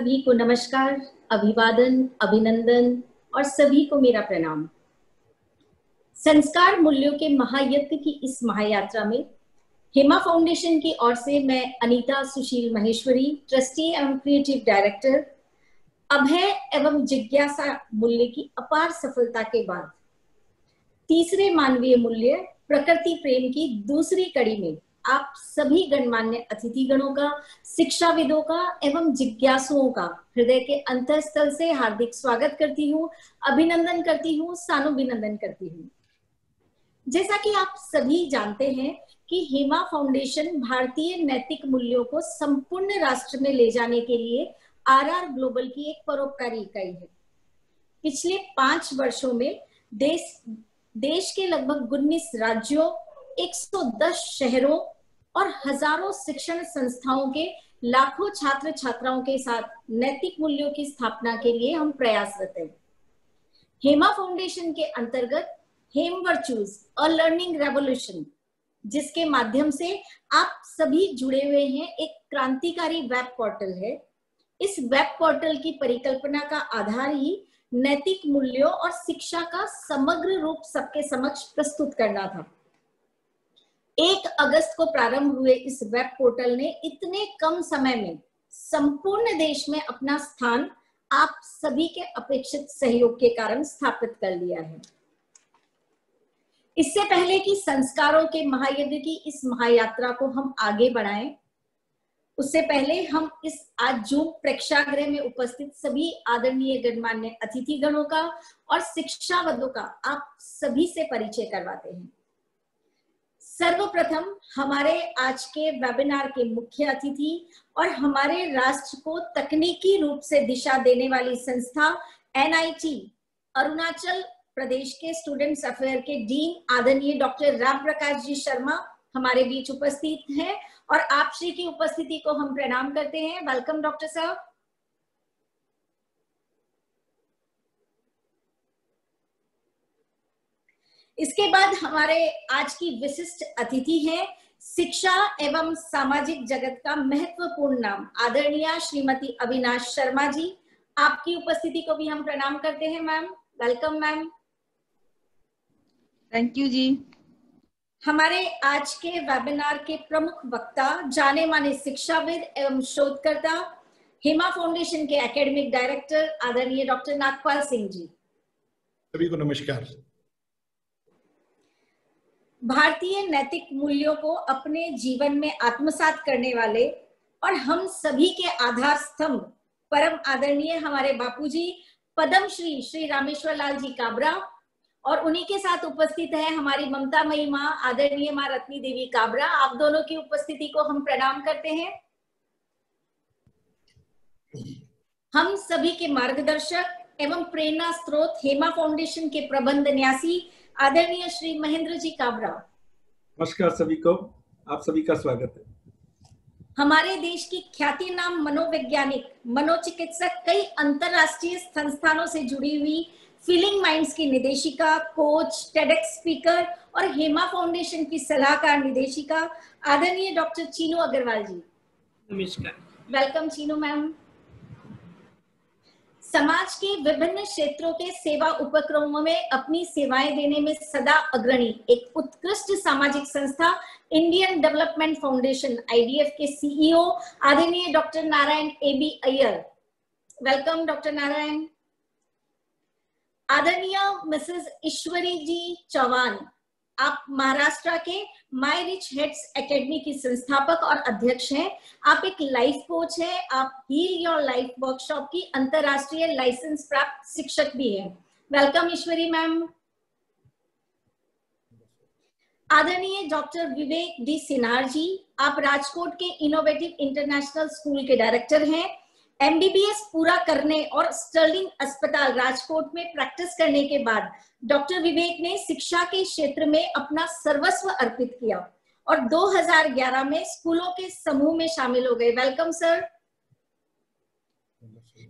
सभी को नमस्कार, अभिवादन, अभिनंदन और सभी को मेरा प्रणाम। संस्कार मूल्यों के महायज्ञ की इस महायात्रा में हेमा फाउंडेशन की ओर से मैं अनीता सुशील महेश्वरी, ट्रस्टी एवं क्रिएटिव डायरेक्टर, अभय एवं जिज्ञासा मूल्य की अपार सफलता के बाद तीसरे मानवीय मूल्य, प्रकृति प्रेम की दूसरी कड़ी में आप सभी गणमान्य अतिथिगणों का, शिक्षाविदों का एवं जिज्ञासुओं का हृदय के अंतरस्थल से हार्दिक स्वागत करती हूँ, अभिनंदन करती हूँ, सानुभिनंदन करती हूँ। जैसा कि आप सभी जानते हैं कि हेमा फाउंडेशन भारतीय नैतिक मूल्यों को संपूर्ण राष्ट्र में ले जाने के लिए आरआर ग्लोबल की एक परोपकारी इकाई है। पिछले पाँच वर्षों में देश देश के लगभग उन्नीस राज्यों 110 शहरों और हज़ारों शिक्षण संस्थाओं के, लाखों छात्र छात्राओं के साथ नैतिक मूल्यों की स्थापना के लिए हम प्रयासरत हैं। हेमा फाउंडेशन के अंतर्गत Hem virtues a learning revolution, जिसके माध्यम से आप सभी जुड़े हुए हैं, एक क्रांतिकारी वेब पोर्टल है। इस वेब पोर्टल की परिकल्पना का आधार ही नैतिक मूल्यों और शिक्षा का समग्र रूप सबके समक्ष प्रस्तुत करना था। एक अगस्त को प्रारंभ हुए इस वेब पोर्टल ने इतने कम समय में संपूर्ण देश में अपना स्थान आप सभी के अपेक्षित सहयोग के कारण स्थापित कर लिया है। इससे पहले कि संस्कारों के महायज्ञ की इस महायात्रा को हम आगे बढ़ाएँ, उससे पहले हम इस आज जूम प्रेक्षागृह में उपस्थित सभी आदरणीय गणमान्य अतिथिगणों का और शिक्षावदों का आप सभी से परिचय करवाते हैं। सर्वप्रथम हमारे आज के वेबिनार के मुख्य अतिथि और हमारे राष्ट्र को तकनीकी रूप से दिशा देने वाली संस्था एनआईटी अरुणाचल प्रदेश के स्टूडेंट्स अफेयर के डीन आदरणीय डॉक्टर राम प्रकाश जी शर्मा हमारे बीच उपस्थित हैं और आप श्री की उपस्थिति को हम प्रणाम करते हैं। वेलकम डॉक्टर साहब इसके बाद हमारे आज की विशिष्ट अतिथि हैं। शिक्षा एवं सामाजिक जगत का महत्वपूर्ण नाम आदरणीय श्रीमती अविनाश शर्मा जी। आपकी उपस्थिति को भी हम प्रणाम करते हैं ma'am. Welcome ma'am. Thank you ji. हमारे आज के वेबिनार के प्रमुख वक्ता जाने माने शिक्षाविद एवं शोधकर्ता हेमा फाउंडेशन के एकेडमिक डायरेक्टर आदरणीय डॉक्टर नागपाल सिंह जी। सभी को नमस्कार। भारतीय नैतिक मूल्यों को अपने जीवन में आत्मसात करने वाले और हम सभी के आधार स्तंभ परम आदरणीय हमारे बापूजी पद्म श्री श्री रामेश्वर लाल जी काबरा और उन्हीं के साथ उपस्थित है हमारी ममता मई माँ, आदरणीय माँ रत्नी देवी काबरा। आप दोनों की उपस्थिति को हम प्रणाम करते हैं। हम सभी के मार्गदर्शक एवं प्रेरणा स्रोत हेमा फाउंडेशन के प्रबंध न्यासी आदरणीय श्री महेंद्र जी काबरा। नमस्कार सभी को। आप सभी का स्वागत है। हमारे देश की ख्याति नाम मनोवैज्ञानिक मनोचिकित्सक कई अंतरराष्ट्रीय संस्थानों से जुड़ी हुई फीलिंग माइंड्स की निदेशिका कोच टेडेक्स स्पीकर और हेमा फाउंडेशन की सलाहकार निदेशिका आदरणीय डॉक्टर चीनू अग्रवाल जी। नमस्कार। Welcome Chinu ma'am. समाज के विभिन्न क्षेत्रों के सेवा उपक्रमों में अपनी सेवाएँ देने में सदा अग्रणी, एक उत्कृष्ट सामाजिक संस्था इंडियन डेवलपमेंट फाउंडेशन आईडीएफ के सीईओ आदरणीय doctor Narayan A B Iyer. Welcome doctor Narayan. आदरणीय मिसेस ईश्वरी जी चौहान आप महाराष्ट्र के माई रिच हेड्स एकेडमी की संस्थापक और अध्यक्ष हैं। आप एक लाइफ कोच हैं। आप हील योर लाइफ वर्कशॉप की अंतरराष्ट्रीय लाइसेंस प्राप्त शिक्षक भी हैं। वेलकम ईश्वरी मैम आदरणीय डॉक्टर विवेक डी सिन्हार जी, आप राजकोट के इनोवेटिव इंटरनेशनल स्कूल के डायरेक्टर हैं। एमबीबीएस पूरा करने और स्टर्लिंग अस्पताल राजकोट में प्रैक्टिस करने के बाद डॉक्टर विवेक ने शिक्षा के क्षेत्र में अपना सर्वस्व अर्पित किया और 2011 में स्कूलों के समूह में शामिल हो गए। वेलकम सर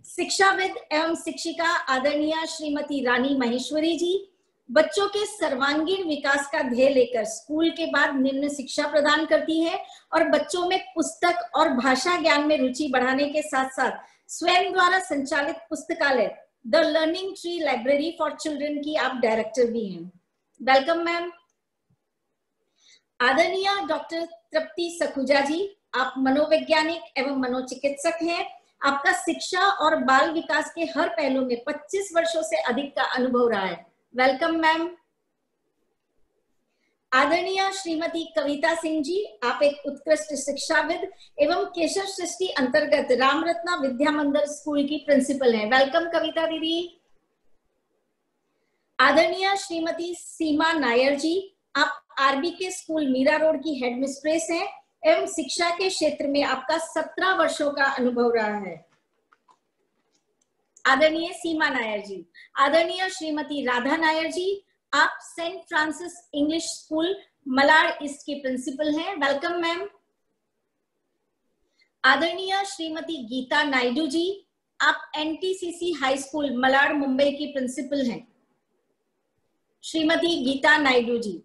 शिक्षाविद एवं शिक्षिका आदरणीय श्रीमती रानी महेश्वरी जी बच्चों के सर्वांगीण विकास का ध्येय लेकर स्कूल के बाद निम्न शिक्षा प्रदान करती है और बच्चों में पुस्तक और भाषा ज्ञान में रुचि बढ़ाने के साथ साथ स्वयं द्वारा संचालित पुस्तकालय the learning tree library for children की आप डायरेक्टर भी हैं। वेलकम मैम आदरणीय डॉक्टर तृप्ति सखुजा जी, आप मनोवैज्ञानिक एवं मनोचिकित्सक हैं। आपका शिक्षा और बाल विकास के हर पहलू में 25 वर्षों से अधिक का अनुभव रहा है। वेलकम मैम आदरणीय श्रीमती कविता सिंह जी आप एक उत्कृष्ट शिक्षाविद एवं केशव सृष्टि अंतर्गत रामरत्ना विद्या मंदिर स्कूल की प्रिंसिपल हैं। वेलकम कविता दीदी। आदरणीय श्रीमती सीमा नायर जी, आप आरबी के स्कूल मीरा रोड की हेड मिस्ट्रेस हैं एवं शिक्षा के क्षेत्र में आपका सत्रह वर्षों का अनुभव रहा है। आदरणीय सीमा नायर जी आदरणीय श्रीमती राधा नायर जी आप saint Francis English school Malad east की प्रिंसिपल हैं। Welcome, ma'am. आदरणीय श्रीमती गीता नायडू जी, आप NTCC high school Malad, Mumbai की प्रिंसिपल हैं। श्रीमती गीता नायडू जी,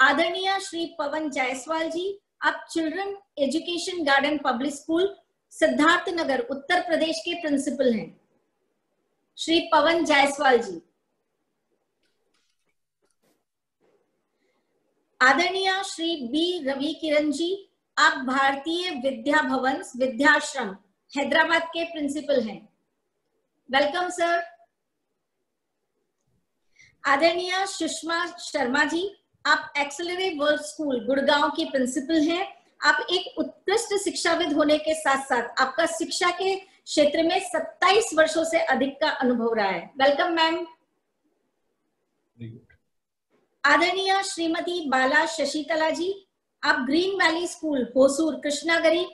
आदरणीय श्री पवन जायसवाल जी, आप children education garden public school Siddharth Nagar, Uttar Pradesh के प्रिंसिपल हैं। श्री पवन जायसवाल जी। आदरणीय श्री बी रवि किरण जी, आप भारतीय विद्या भवन, विद्याश्रम, हैदराबाद के प्रिंसिपल हैं। वेलकम सर आदरणीय सुषमा शर्मा जी, आप एक्सलरे वर्ल्ड स्कूल, गुड़गांव की प्रिंसिपल हैं। आप एक उत्कृष्ट शिक्षाविद होने के साथ साथ आपका शिक्षा के क्षेत्र में 27 वर्षों से अधिक का अनुभव रहा है। वेलकम मैम आदरणीय श्रीमती बाला शशिकला जी आप green valley school Hosur Krishnagiri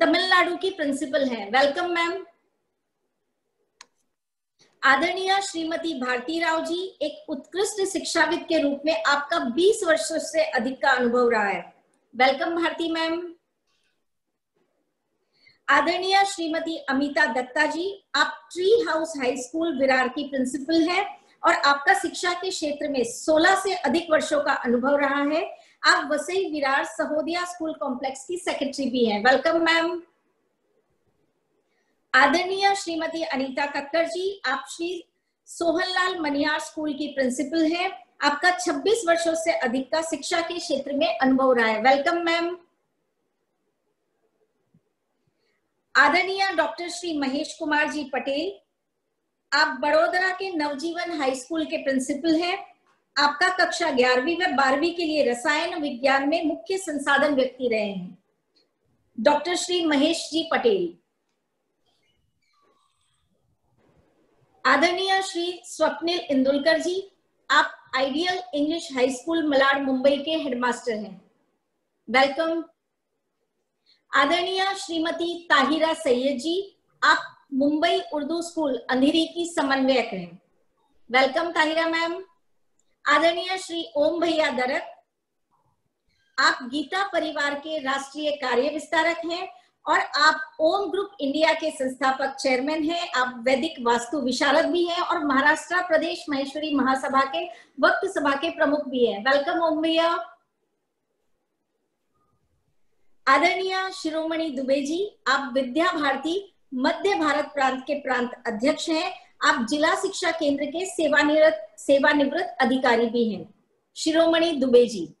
Tamil Nadu की प्रिंसिपल हैं। वेलकम मैम आदरणीय श्रीमती भारती राव जी एक उत्कृष्ट शिक्षाविद के रूप में आपका 20 वर्षों से अधिक का अनुभव रहा है। वेलकम भारती मैम आदरणीय श्रीमती अमिता दत्ता जी, आप tree house high school Virar की प्रिंसिपल हैं और आपका शिक्षा के क्षेत्र में 16 से अधिक वर्षों का अनुभव रहा है। आप वसई विरार सहोदिया स्कूल कॉम्प्लेक्स की सेक्रेटरी भी हैं। वेलकम मैम आदरणीय श्रीमती अनीता कक्कर जी, आप श्री सोहनलाल मनियार स्कूल की प्रिंसिपल हैं। आपका 26 वर्षों से अधिक का शिक्षा के क्षेत्र में अनुभव रहा है। वेलकम मैम आदरणीय डॉक्टर श्री महेश कुमार जी पटेल, आप बड़ोदरा के नवजीवन हाई स्कूल के प्रिंसिपल हैं। आपका कक्षा ग्यारहवीं व बारहवीं के लिए रसायन विज्ञान में मुख्य संसाधन व्यक्ति रहे हैं। डॉक्टर श्री महेश जी पटेल। आदरणीय श्री स्वप्निल इंदुलकर जी, आप ideal English high school Malad Mumbai के हेडमास्टर हैं। वेलकम। आदरणीय श्रीमती ताहिरा सैयद जी, आप मुंबई उर्दू स्कूल अंधेरी की समन्वयक हैं। Welcome Tahira ma'am. आदरणीय श्री ओम भैया दरक, आप गीता परिवार के राष्ट्रीय कार्य विस्तारक हैं और आप ओम ग्रुप इंडिया के संस्थापक चेयरमैन हैं, आप वैदिक वास्तु विशारद भी हैं और महाराष्ट्र प्रदेश महेश्वरी महासभा के वक्त सभा के प्रमुख भी हैं। वेलकम ओम भैया। आदरणीय शिरोमणि दुबे जी, आप विद्या भारती मध्य भारत प्रांत के प्रांत अध्यक्ष हैं। आप जिला शिक्षा केंद्र के सेवानिवृत्त सेवानिवृत्त अधिकारी भी हैं। शिरोमणि दुबे जी।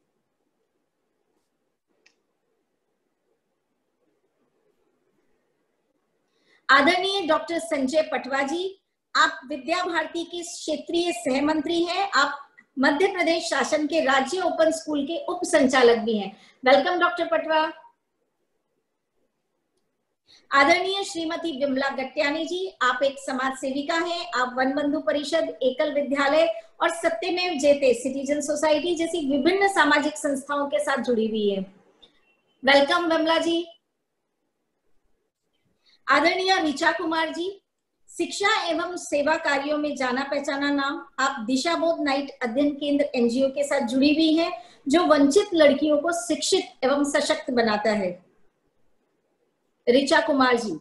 आदरणीय डॉक्टर संजय पटवा जी आप विद्या भारती के क्षेत्रीय सहमंत्री हैं। आप मध्य प्रदेश शासन के राज्य ओपन स्कूल के उप संचालक भी हैं। Welcome, doctor Patwa. आदरणीय श्रीमती विमला गट्यानी जी, आप एक समाज सेविका हैं। आप वन बंधु परिषद, एकल विद्यालय और सत्यमेव जेते सिटीजन सोसाइटी जैसी विभिन्न सामाजिक संस्थाओं के साथ जुड़ी हुई है। वेलकम, विमला जी। आदरणीय ऋचा कुमार जी शिक्षा एवं सेवा कार्यों में जाना पहचाना नाम। आप दिशा बोध नाइट अध्ययन केंद्र एनजीओ के साथ जुड़ी हुई हैं, जो वंचित लड़कियों को शिक्षित एवं सशक्त बनाता है। ऋचा कुमार जी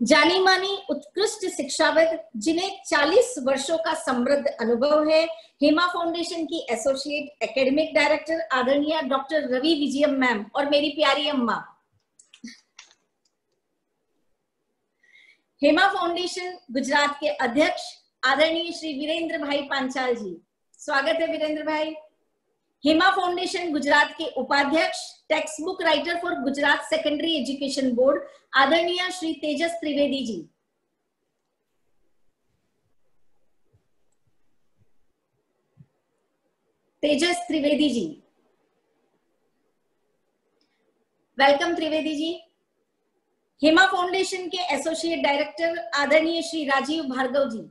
जानी मानी उत्कृष्ट शिक्षाविद, जिन्हें 40 वर्षों का समृद्ध अनुभव है, हेमा फाउंडेशन की एसोसिएट एकेडमिक डायरेक्टर, आदरणीय डॉक्टर रवि विजयम मैम और मेरी प्यारी अम्मा। हेमा फाउंडेशन गुजरात के अध्यक्ष आदरणीय श्री वीरेंद्र भाई पांचाल जी। स्वागत है वीरेंद्र भाई। हेमा फाउंडेशन गुजरात के उपाध्यक्ष textbook writer for Gujarat secondary education board आदरणीय श्री तेजस त्रिवेदी जी। तेजस त्रिवेदी जी। वेलकम त्रिवेदी जी। हेमा फाउंडेशन के एसोसिएट डायरेक्टर आदरणीय श्री राजीव भार्गव जी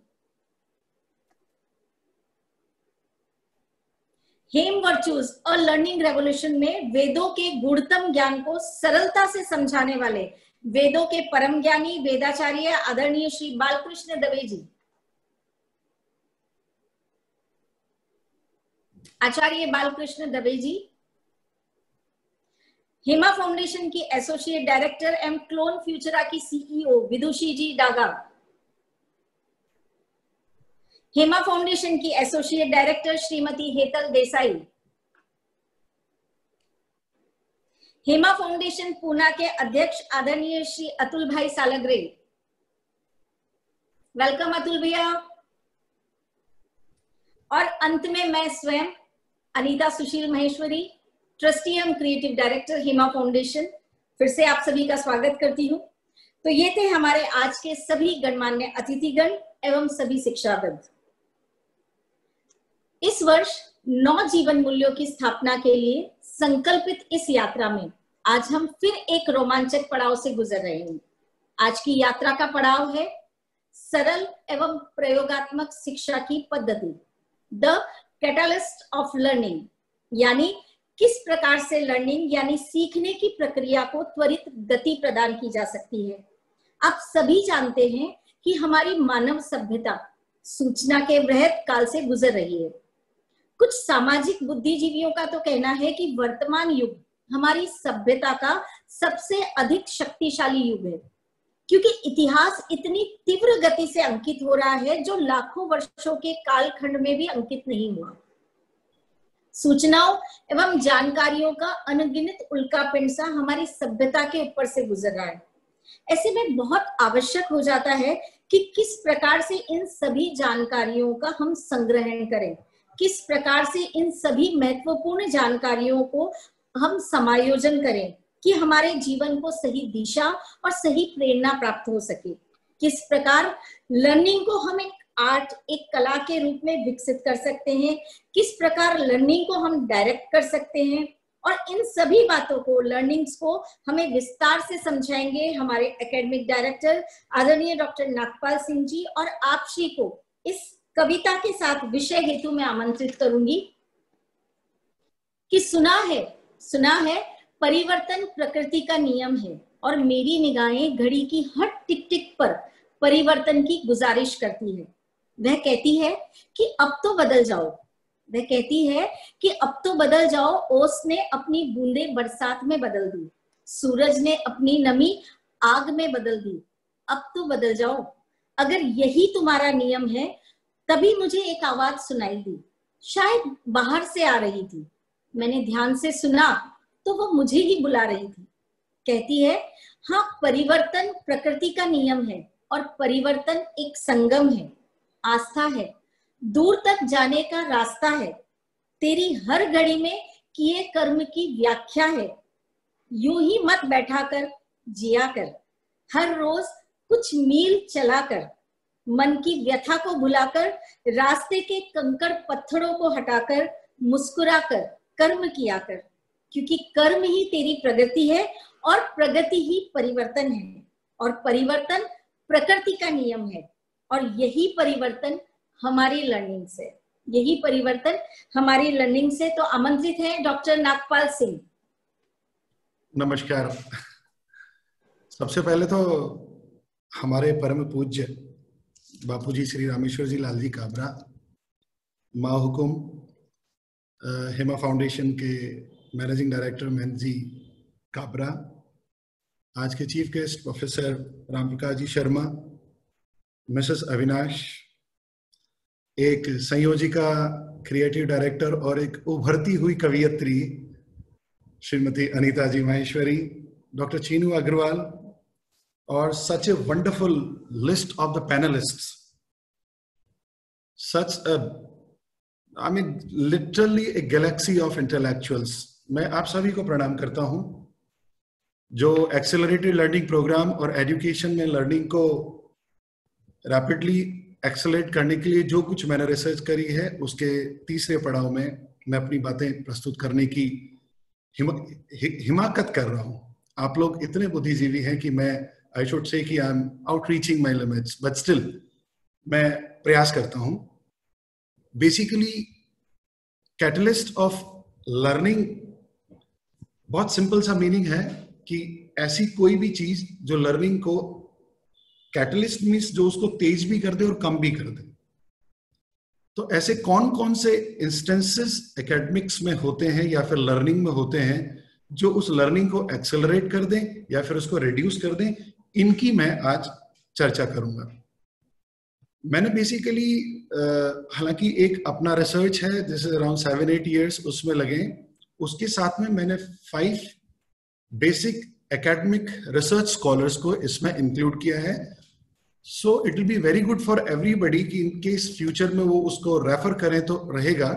हेम वर्चूज और लर्निंग रेवोल्यूशन में वेदों के गुणतम ज्ञान को सरलता से समझाने वाले वेदों के परम ज्ञानी वेदाचार्य आदरणीय श्री बालकृष्ण दवे जी। आचार्य बालकृष्ण दवे जी हेमा फाउंडेशन की associate director M clone Futura की सीईओ विदुषी जी डागा। हेमा फाउंडेशन की associate director Shrimati Hetal Desai. Hema foundation Poona के अध्यक्ष आदरणीय श्री अतुल भाई सालग्रे। वेलकम अतुल भैया। और अंत में मैं स्वयं अनीता सुशील महेश्वरी। ट्रस्टी एवं क्रिएटिव डायरेक्टर हेमा फाउंडेशन फिर से आप सभी का स्वागत करती हूँ। तो ये थे हमारे आज के सभी गणमान्य अतिथिगण एवं सभी शिक्षाविद। इस वर्ष नौ जीवन मूल्यों की स्थापना के लिए संकल्पित इस यात्रा में आज हम फिर एक रोमांचक पड़ाव से गुजर रहे हैं। आज की यात्रा का पड़ाव है सरल एवं प्रयोगात्मक शिक्षा की पद्धति, द कैटालिस्ट ऑफ़ लर्निंग, यानी किस प्रकार से लर्निंग यानी सीखने की प्रक्रिया को त्वरित गति प्रदान की जा सकती है? आप सभी जानते हैं कि हमारी मानव सभ्यता सूचना के वृहत काल से गुजर रही है। कुछ सामाजिक बुद्धिजीवियों का तो कहना है कि वर्तमान युग हमारी सभ्यता का सबसे अधिक शक्तिशाली युग है, क्योंकि इतिहास इतनी तीव्र गति से अंकित हो रहा है जो लाखों वर्षों के कालखंड में भी अंकित नहीं हुआ। सूचनाओं एवं जानकारियों का अनगिनत उल्का पिंड सा हमारी सभ्यता के ऊपर से गुजर रहा है। ऐसे में बहुत आवश्यक हो जाता है कि किस प्रकार से इन सभी जानकारियों का हम संग्रहण करें, किस प्रकार से इन सभी महत्वपूर्ण जानकारियों को हम समायोजन करें कि हमारे जीवन को सही दिशा और सही प्रेरणा प्राप्त हो सके। किस प्रकार लर्निंग को हम एक आर्ट एक कला के रूप में विकसित कर सकते हैं। किस प्रकार लर्निंग को हम डायरेक्ट कर सकते हैं? और इन सभी बातों को लर्निंग्स को हमें विस्तार से समझाएँगे हमारे एकेडमिक डायरेक्टर आदरणीय डॉक्टर नागपाल सिंह जी और आप श्री को इस कविता के साथ विषय हेतु में आमंत्रित करूँगी। कि सुना है सुना है, परिवर्तन प्रकृति का नियम है और मेरी निगाहें घड़ी की हर टिक टिक पर परिवर्तन की गुजारिश करती है। वह कहती है कि अब तो बदल जाओ। वह कहती है कि अब तो बदल जाओ, ओस ने अपनी बूंदे बरसात में बदल दी, सूरज ने अपनी नमी आग में बदल दी, अब तो बदल जाओ। अगर यही तुम्हारा नियम है, तभी मुझे एक आवाज़ सुनाई दी। शायद बाहर से आ रही थी। मैंने ध्यान से सुना तो वो मुझे ही बुला रही थी। कहती है हाँ परिवर्तन प्रकृति का नियम है और परिवर्तन एक संगम है। आस्था है। दूर तक जाने का रास्ता है। तेरी हर घड़ी में किए कर्म की व्याख्या है। यूँ ही मत बैठा कर जिया कर। हर रोज कुछ मील चला कर। मन की व्यथा को भुलाकर, रास्ते के कंकड़ पत्थरों को हटाकर मुस्कुराकर कर्म किया कर। क्योंकि कर्म ही तेरी प्रगति है और प्रगति ही परिवर्तन है। और परिवर्तन प्रकृति का नियम है। और यही परिवर्तन हमारी लर्निंग से। यही परिवर्तन हमारी लर्निंग से। तो आमंत्रित है, डॉक्टर नागपाल सिंह। नमस्कार। सबसे पहले तो हमारे परम पूज्य बापूजी श्री रामेश्वर जी लाल जी काबरा, माँ हुकुम हेमा फाउंडेशन के मैनेजिंग डायरेक्टर महंत जी काबरा, आज के chief guest professor Ram Prakash ji Sharma Mrs Avinash एक संयोजिका क्रिएटिव डायरेक्टर और एक उभरती हुई कवियत्री, श्रीमती अनीता जी माहेश्वरी, डॉक्टर चीनू अग्रवाल, और such a wonderful list of the panelists such I mean literally a galaxy of intellectuals मैं आप सभी को प्रणाम करता हूँ, जो एक्सेलरेटेड लर्निंग प्रोग्राम और एजुकेशन में लर्निंग को रैपिडली एक्सेलरेट करने के लिए जो कुछ मैंने रिसर्च करी है उसके तीसरे पड़ाव में मैं अपनी बातें प्रस्तुत करने की हिमा, हिमाकत कर रहा हूँ। आप लोग इतने बुद्धिजीवी हैं कि मैं आई शुड से कि I am out reaching my limits but still मैं प्रयास करता हूँ। बेसिकली कैटलिस्ट ऑफ़ लर्निंग बहुत सिंपल सा मीनिंग है कि ऐसी कोई भी चीज़ जो लर्निंग को कैटलिस्ट मीन्स जो उसको तेज भी कर दे और कम भी कर दे। तो ऐसे कौन कौन से इंस्टेंसेस एकेडमिक्स में होते हैं या फिर लर्निंग में होते हैं जो उस लर्निंग को एक्सेलरेट कर दें या फिर उसको रिड्यूस कर दें, इनकी मैं आज चर्चा करूँगा। मैंने बेसिकली हालाँकि एक अपना रिसर्च है, जैसे अराउंड सेवन एट ईयर्स उसमें लगे। उसके साथ में मैंने five basic academic research scholars को इसमें इंक्लूड किया है। So it will be very good for everybody कि इन केस फ्यूचर में वो उसको रेफर करें तो रहेगा।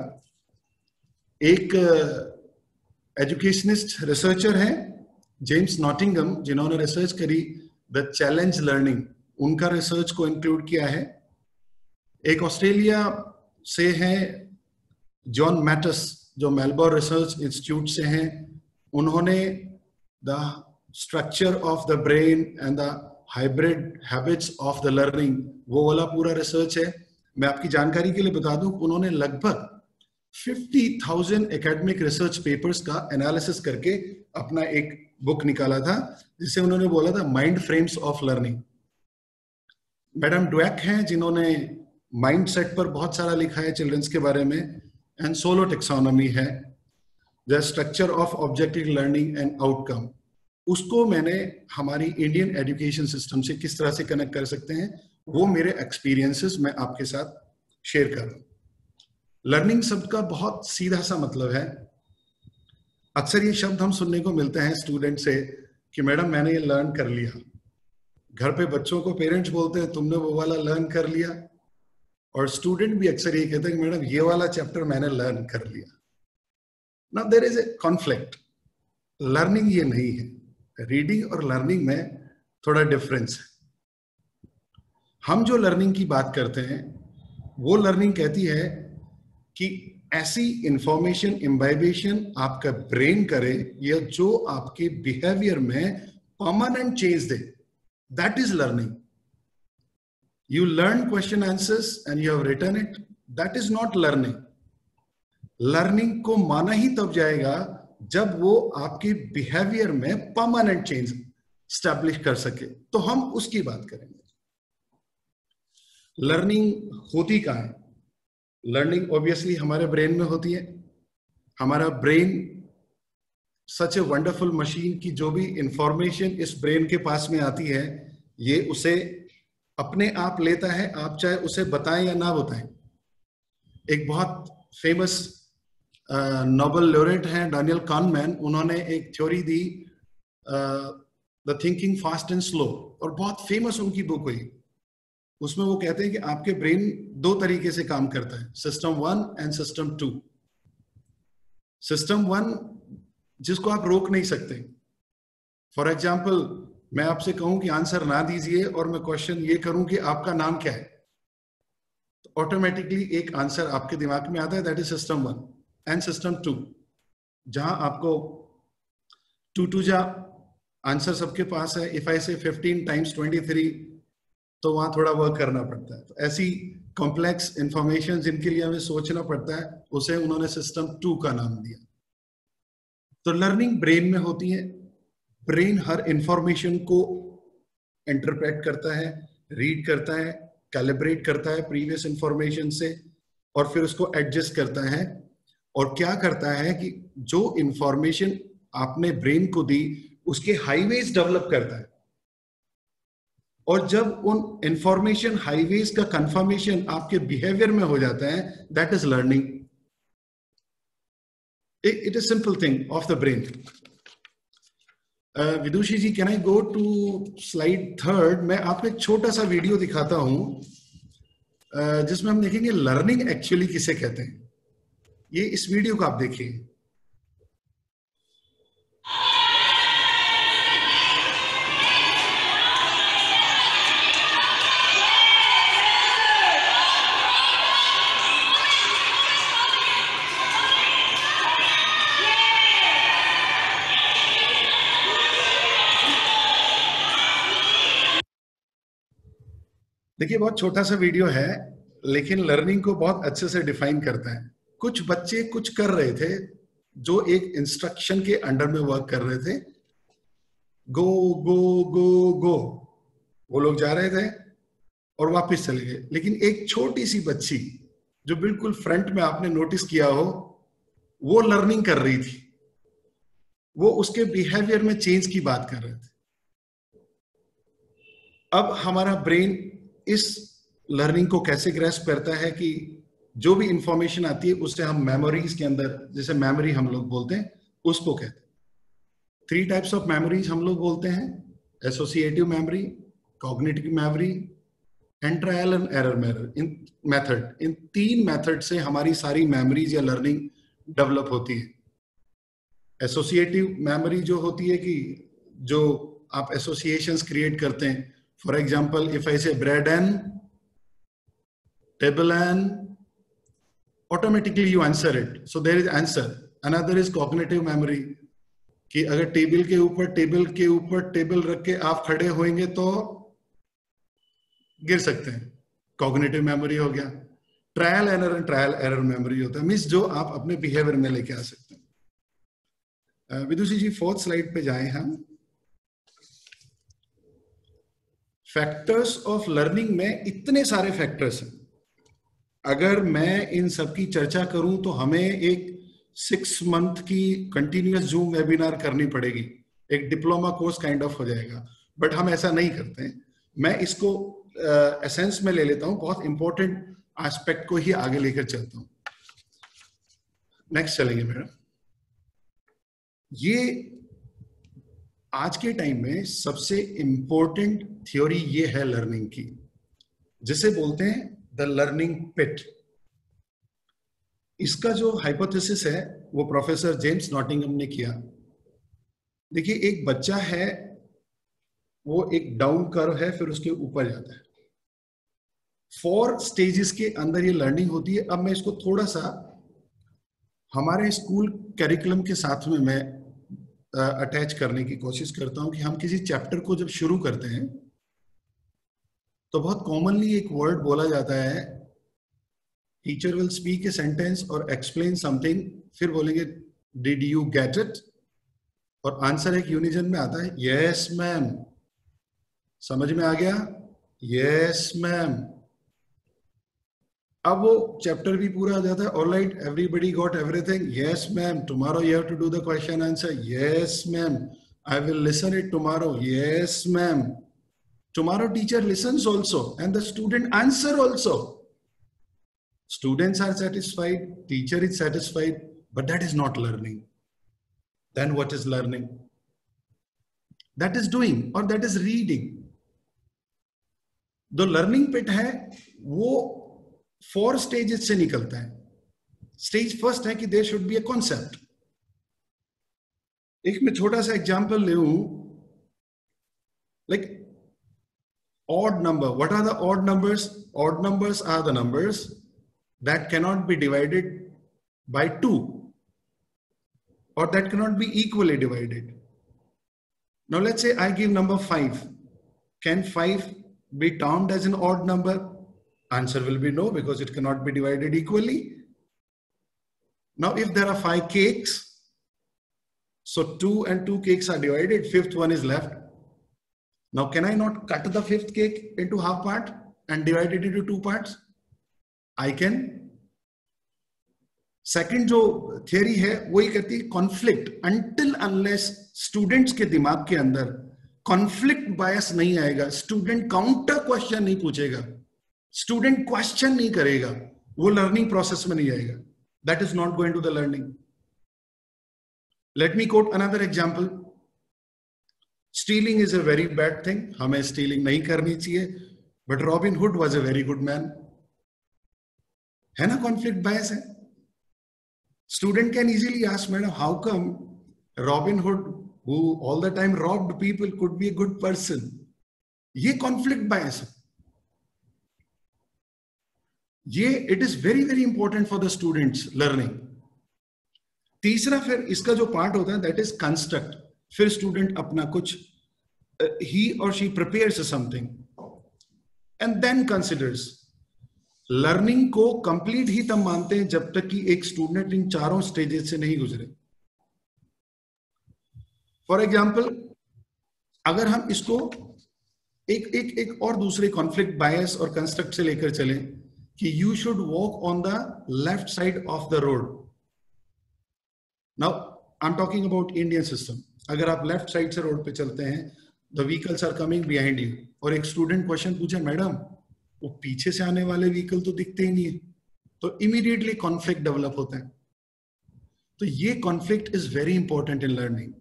एक एजुकेशनिस्ट रिसर्चर हैं जेम्स नॉटिंगम जिन्होंने रिसर्च करी द चैलेंज लर्निंग उनका रिसर्च को इंक्लूड किया है। एक ऑस्ट्रेलिया से हैं जॉन मैटस जो मेलबोर्न रिसर्च इंस्टीट्यूट से हैं। उन्होंने the structure of the brain and the hybrid habits of the learning वो वाला पूरा रिसर्च है। मैं आपकी जानकारी के लिए बता दूँ उन्होंने लगभग 50,000 एकेडमिक रिसर्च पेपर्स का एनालिसिस करके अपना एक बुक निकाला था जिसे उन्होंने बोला था mind frames of learning madam Dweck हैं जिन्होंने माइंड सेट पर बहुत सारा लिखा है चिल्ड्रंस के बारे में एंड सोलो टेक्सोनॉमी है। The structure of objective learning and outcome उसको मैंने हमारी इंडियन एजुकेशन सिस्टम से किस तरह से कनेक्ट कर सकते हैं, वो मेरे एक्सपीरियंसेस मैं आपके साथ शेयर कर रहा लर्निंग शब्द का बहुत सीधा सा मतलब है, अक्सर ये शब्द हम सुनने को मिलते हैं स्टूडेंट से कि, मैडम, मैंने ये लर्न कर लिया। घर पे बच्चों को पेरेंट्स बोलते हैं, तुमने वो वाला लर्न कर लिया। और स्टूडेंट भी अक्सर ये कहते हैं कि, मैडम, ये वाला चैप्टर मैंने लर्न कर लिया। ना there is a conflict learning ये नहीं है। रीडिंग और लर्निंग में थोड़ा डिफरेंस है। हम जो लर्निंग की बात करते हैं, वो लर्निंग कहती है कि ऐसी इंफॉर्मेशन इम्बाइबेशन आपका ब्रेन करे या जो आपके बिहेवियर में permanent change they that is learning you learn question answers and you have return it that is not learning learning को माना ही तब जाएगा जब वो आपके बिहेवियर में परमानेंट चेंज स्टैब्लिश कर सके तो हम उसकी बात करेंगे। लर्निंग होती कहा है? लर्निंग ऑब्वियसली हमारे ब्रेन में होती है। हमारा brain such a wonderful machine की जो भी इंफॉर्मेशन इस ब्रेन के पास में आती है, ये उसे अपने आप लेता है, आप चाहे उसे बताएँ या ना बताएँ। एक बहुत फ़ेमस नोबल लोरेट हैं डैनियल कॉनमैन उन्होंने एक theory the the thinking fast and slow और बहुत फ़ेमस उनकी बुक हुई। उसमें वो कहते हैं कि आपके ब्रेन दो तरीके से काम करता है system one and system two system one जिसको आप रोक नहीं सकते। फॉर एग्ज़ाम्पल मैं आपसे कहूँ कि आंसर ना दीजिए और मैं क्वेश्चन ये करूँ कि आपका नाम क्या है। ऑटोमेटिकली तो एक आंसर आपके दिमाग में आता है that is system one and system two जहाँ आपको टू टू जा आंसर सबके पास है इफ़ आई से 15 टाइम्स 23 तो वहाँ थोड़ा वर्क करना पड़ता है। तो ऐसी कॉम्प्लेक्स इंफॉर्मेशन जिनके लिए हमें सोचना पड़ता है, उसे उन्होंने सिस्टम टू का नाम दिया। तो लर्निंग ब्रेन में होती है। ब्रेन हर इंफॉर्मेशन को इंटरप्रेट करता है रीड करता है कैलिब्रेट करता है प्रीवियस इंफॉर्मेशन से, और फिर उसको एडजस्ट करता है। और क्या करता है कि जो इंफॉर्मेशन आपने ब्रेन को दी उसके हाईवेज डेवलप करता है। और जब उन इंफॉर्मेशन हाईवेज का कंफर्मेशन आपके बिहेवियर में हो जाता है that is learning it is simple thing of the brain Vidushi ji can I go to slide third मैं आपको एक छोटा सा वीडियो दिखाता हूँ uh, जिसमें हम देखेंगे लर्निंग एक्चुअली किसे कहते हैं। ये इस वीडियो को आप देखिए। देखिए, बहुत छोटा सा वीडियो है, लेकिन लर्निंग को बहुत अच्छे से डिफाइन करता है। कुछ बच्चे कुछ कर रहे थे, जो एक इंस्ट्रक्शन के अंडर में वर्क कर रहे थे। गो गो गो गो वो लोग जा रहे थे और वापस चले गए। लेकिन एक छोटी सी बच्ची, जो बिल्कुल फ्रंट में आपने नोटिस किया हो, वो लर्निंग कर रही थी। वो उसके बिहेवियर में चेंज की बात कर रहे थे। अब हमारा ब्रेन इस लर्निंग को कैसे ग्रेस करता है कि जो भी इंफॉर्मेशन आती है, उससे हम मेमोरीज के अंदर, जैसे मेमोरी हम लोग बोलते हैं, उसको कहते हैं। थ्री टाइप्स ऑफ़ मेमोरीज हम लोग बोलते हैं associative memory cognitive memory and trial and error in method इन तीन मेथड से हमारी सारी मेमोरीज या लर्निंग डेवलप होती है। एसोसिएटिव मेमोरी जो होती है कि, जो आप एसोसिएशंस क्रिएट करते हैं। For example if I say bread and table and automatically you answer it. So there is answer. Another is cognitive memory. कि अगर टेबल के ऊपर टेबल के ऊपर टेबल रख के आप खड़े होंगे तो गिर सकते हैं। कॉग्निटिव मेमोरी हो गया। Trial error and trial error memory होता है। मीन्स जो आप अपने बिहेवियर में लेके आ सकते हैं। विदुषी जी फोर्थ स्लाइड पे जाए हम। फैक्टर्स ऑफ़ लर्निंग में इतने सारे फैक्टर्स हैं। अगर मैं इन सब की चर्चा करूँ तो हमें एक सिक्स मंथ की कंटिन्यूस जूम वेबिनार करनी पड़ेगी। एक डिप्लोमा कोर्स काइंड ऑफ़ हो जाएगा। बट हम ऐसा नहीं करते हैं। मैं इसको एसेंस uh, में ले लेता हूँ। बहुत इंपॉर्टेंट एस्पेक्ट को ही आगे लेकर चलता हूँ। नेक्स्ट चलेंगे मैडम ये आज के टाइम में सबसे इंपॉर्टेंट थ्योरी ये है लर्निंग की। जिसे बोलते हैं द लर्निंग पिट इसका जो हाइपोथेसिस है, वो प्रोफेसर जेम्स नॉटिंगम ने किया। देखिए, एक बच्चा है, वो एक डाउन कर्व है, फिर उसके ऊपर जाता है। फोर स्टेजेस के अंदर ये लर्निंग होती है। अब मैं इसको थोड़ा सा हमारे स्कूल करिकुलम के साथ में मैं अटैच करने की कोशिश करता हूँ कि हम किसी चैप्टर को जब शुरू करते हैं तो बहुत कॉमनली एक वर्ड बोला जाता है teacher will speak a sentence और एक्सप्लेन समथिंग फिर बोलेंगे डिड यू गेट इट और आंसर एक यूनिजन में आता है यस मैम समझ में आ गया? यस मैम अब वो चैप्टर भी पूरा आ जाता है all right everybody got everything yes ma'am tomorrow you have to do the question answer yes ma'am I will listen it tomorrow yes ma'am tomorrow teacher listens also and the student answer also students are satisfied teacher is satisfied but that is not learning then what is learning that is doing or that is reading the learning pit hai wo four stages se nikalta hai stage first hai ki there should be a concept एक मैं छोटा सा example ले like odd number. What are the odd numbers? Odd numbers are the numbers that cannot be divided by 2 or that cannot be equally divided. Now let's say I give number 5. Can 5 be termed as an odd number? Answer will be no because it cannot be divided equally. Now if there are 5 cakes, so 2 and 2 cakes are divided, fifth one is left. Now, can I not cut the fifth cake into half part and divide it into two parts? I can. Second जो theory है वो ये कहती है conflict until unless students के दिमाग के अंदर कॉन्फ्लिक्ट बायस नहीं आएगा स्टूडेंट काउंटर क्वेश्चन नहीं पूछेगा स्टूडेंट क्वेश्चन नहीं करेगा, वो लर्निंग प्रोसेस में नहीं आएगा. That is not going to the learning let me quote another example stealing is a very bad thing हमें स्टीलिंग नहीं करनी चाहिए. But Robin Hood was a very good man है ना कॉन्फ्लिक्ट बायस है? Student can easily ask madam how come Robin Hood who all the time robbed people could be a good person ये conflict bias है. ये it is very very important for the student learning तीसरा फिर इसका जो part होता है that is construct फिर स्टूडेंट अपना कुछ ही और she prepares something and then considers learning को कंप्लीट ही तब मानते हैं जब तक कि एक स्टूडेंट इन चारों स्टेजेस से नहीं गुजरे। फॉर एग्ज़ाम्पल अगर हम इसको एक एक एक और दूसरे कॉन्फ्लिक्ट बायस और कंस्ट्रक्ट से लेकर चले कि you should walk on the left side of the road now I am talking about Indian system अगर आप लेफ़्ट साइड से रोड पे चलते हैं the vehicles are coming behind you और एक स्टूडेंट क्वेश्चन पूछे मैडम वो पीछे से आने वाले व्हीकल तो दिखते ही नहीं है. तो इमीडिएटली कॉन्फ्लिक्ट डेवलप होता है। तो ये conflict is very important in learning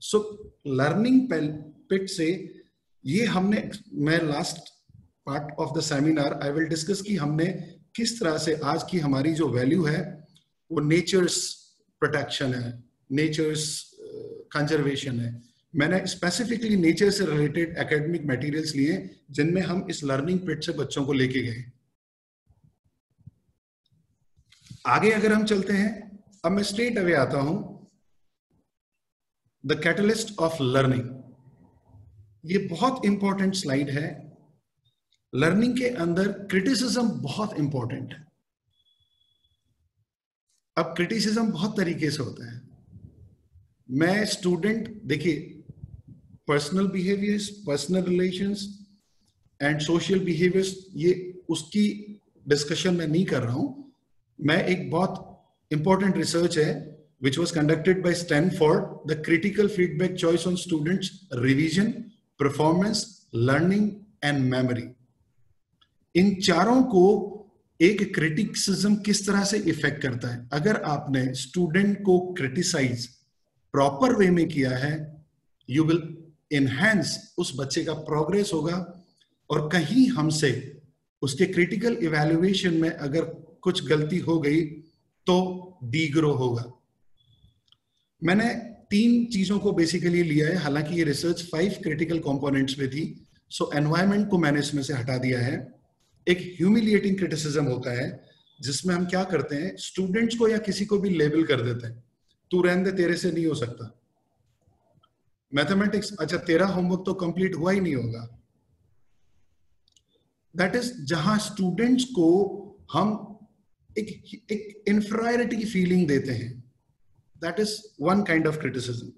so learning pit से ये हमने, मैं last part of the seminar I will discuss की हमने किस तरह से आज की हमारी जो वैल्यू है, वो नेचर्स प्रोटेक्शन है नेचर्स कंजर्वेशन है। मैंने स्पेसिफिकली नेचर से रिलेटेड एकेडमिक मटेरियल्स लिए, जिनमें हम इस लर्निंग पिट से बच्चों को लेके गए। आगे अगर हम चलते हैं, अब मैं स्ट्रेट अवे आता हूँ। द कैटलिस्ट ऑफ़ लर्निंग ये बहुत इंपॉर्टेंट स्लाइड है। लर्निंग के अंदर क्रिटिसिज्म बहुत इंपॉर्टेंट है। अब क्रिटिसिज्म बहुत तरीके से होता है। मैं स्टूडेंट देखिए personal behaviours personal relations and social behaviours ये उसकी डिस्कशन में नहीं कर रहा हूँ मैं एक बहुत इंपॉर्टेंट रिसर्च है which was conducted by Stanford, the critical feedback choice on students' revision, performance, learning and memory. इन चारों को एक क्रिटिसिज्म किस तरह से इफ़ेक्ट करता है अगर आपने स्टूडेंट को क्रिटिसाइज प्रॉपर वे में किया है यू विल इनहेंस उस बच्चे का प्रोग्रेस होगा। और कहीं हमसे उसके क्रिटिकल इवेल्युएशन में अगर कुछ गलती हो गई तो डीग्रो होगा। मैंने तीन चीज़ों को बेसिकली लिया है। हालाँकि ये रिसर्च फाइव क्रिटिकल कंपोनेंट्स में थी सो एनवायरमेंट को मैंने इसमें से हटा दिया है। एक ह्यूमिलिएटिंग क्रिटिसिज्म होता है, जिसमें हम क्या करते हैं स्टूडेंट्स को या किसी को भी लेबल कर देते हैं। तू रहने दे तेरे से नहीं हो सकता। मैथमेटिक्स अच्छा तेरा होमवर्क तो कंप्लीट हुआ ही नहीं होगा। दैट इज़ जहाँ स्टूडेंट्स को हम एक एक इंफ्रायरिटी की फीलिंग देते हैं that is one kind of criticism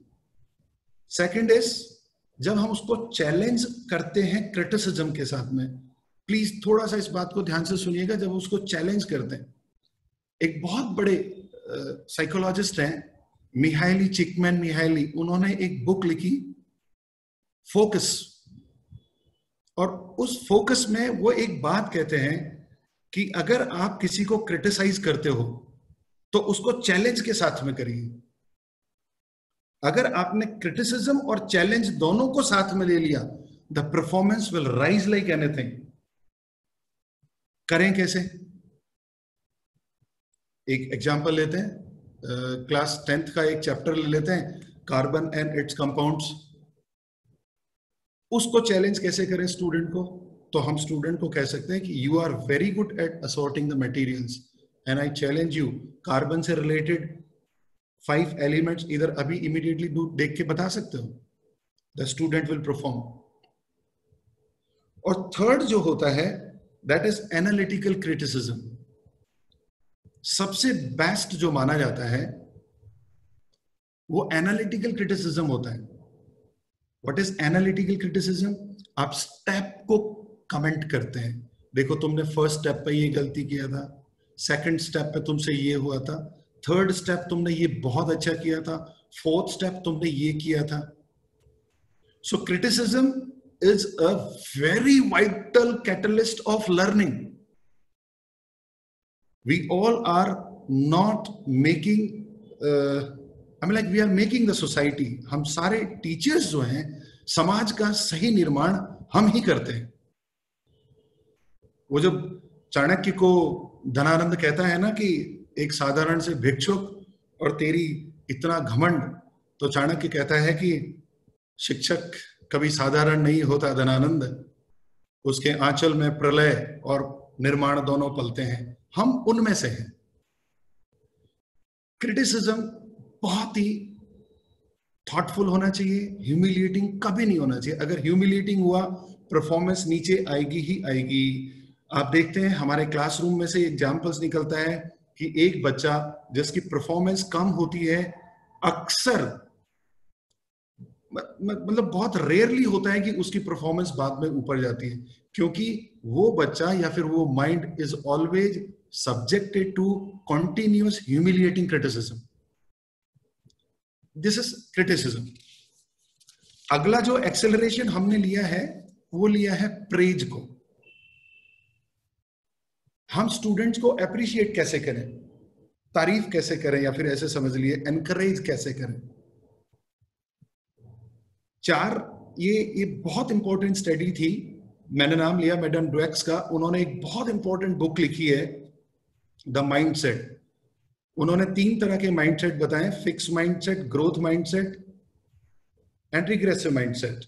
second is जब हम उसको चैलेंज करते हैं क्रिटिसिज्म के साथ में प्लीज़ थोड़ा सा इस बात को ध्यान से सुनिएगा जब उसको चैलेंज करते हैं। एक बहुत बड़े साइकोलॉजिस्ट uh, हैं मिहाइली चिकमैन, मिहाइली, उन्होंने एक बुक लिखी, फोकस। और उस फोकस में वो एक बात कहते हैं कि अगर आप किसी को क्रिटिसाइज करते हो तो उसको चैलेंज के साथ में करिए। अगर आपने क्रिटिसिज्म और चैलेंज दोनों को साथ में ले लिया, the performance will rise like anything. करें कैसे? एक एग्जांपल लेते हैं। क्लास टेंथ का एक चैप्टर ले लेते हैं, कार्बन एंड इट्स कंपाउंड्स। उसको चैलेंज कैसे करें स्टूडेंट को? तो हम स्टूडेंट को कह सकते हैं कि you are very good at assorting the materials and I challenge you carbon से रिलेटेड फाइव एलिमेंट्स इधर अभी इमीडिएटली देख के बता सकते हो। द स्टूडेंट विल परफॉर्म और थर्ड जो होता है दैट इज़ एनालिटिकल क्रिटिसिज्म सबसे बेस्ट जो माना जाता है, वो एनालिटिकल क्रिटिसिज्म होता है। व्हाट इज़ एनालिटिकल क्रिटिसिज्म आप स्टेप को कमेंट करते हैं। देखो, तुमने फ़र्स्ट स्टेप पे ये गलती किया था सेकंड स्टेप पे तुमसे ये हुआ था थर्ड स्टेप तुमने ये बहुत अच्छा किया था फोर्थ स्टेप तुमने ये किया था। So criticism is a very vital catalyst of learning we all are not making I mean like we are making the society हम सारे टीचर्स जो हैं, समाज का सही निर्माण हम ही करते हैं। वो जब चाणक्य को धनानंद कहता है ना कि एक साधारण से भिक्षुक और तेरी इतना घमंड तो चाणक्य कहता है कि शिक्षक कभी साधारण नहीं होता धनानंद। उसके आंचल में प्रलय और निर्माण दोनों पलते हैं। हम उनमें से हैं। क्रिटिसिज्म बहुत ही थॉटफुल होना चाहिए ह्यूमिलिएटिंग कभी नहीं होना चाहिए। अगर ह्यूमिलिएटिंग हुआ परफॉर्मेंस नीचे आएगी ही आएगी। आप देखते हैं, हमारे क्लासरूम में से एग्जाम्पल्स निकलता है कि एक बच्चा जिसकी परफॉर्मेंस कम होती है, अक्सर मतलब बहुत रेयरली होता है कि उसकी परफॉर्मेंस बाद में ऊपर जाती है। क्योंकि वो बच्चा या फिर वो mind is always subjected to continuous humiliating criticism this is criticism अगला जो एक्सेलरेशन हमने लिया है, वो लिया है प्रेज को। हम स्टूडेंट्स को अप्रिशिएट कैसे करें? तारीफ़ कैसे करें या फिर ऐसे समझ लिए एनकरेज कैसे करें? चार, ये ये बहुत इंपॉर्टेंट स्टडी थी। मैंने नाम लिया, मैडम ड्वेक्स का। उन्होंने एक बहुत इंपॉर्टेंट बुक लिखी है द माइंडसेट उन्होंने तीन तरह के माइंडसेट बताए fix mindset growth mindset and regressive mindset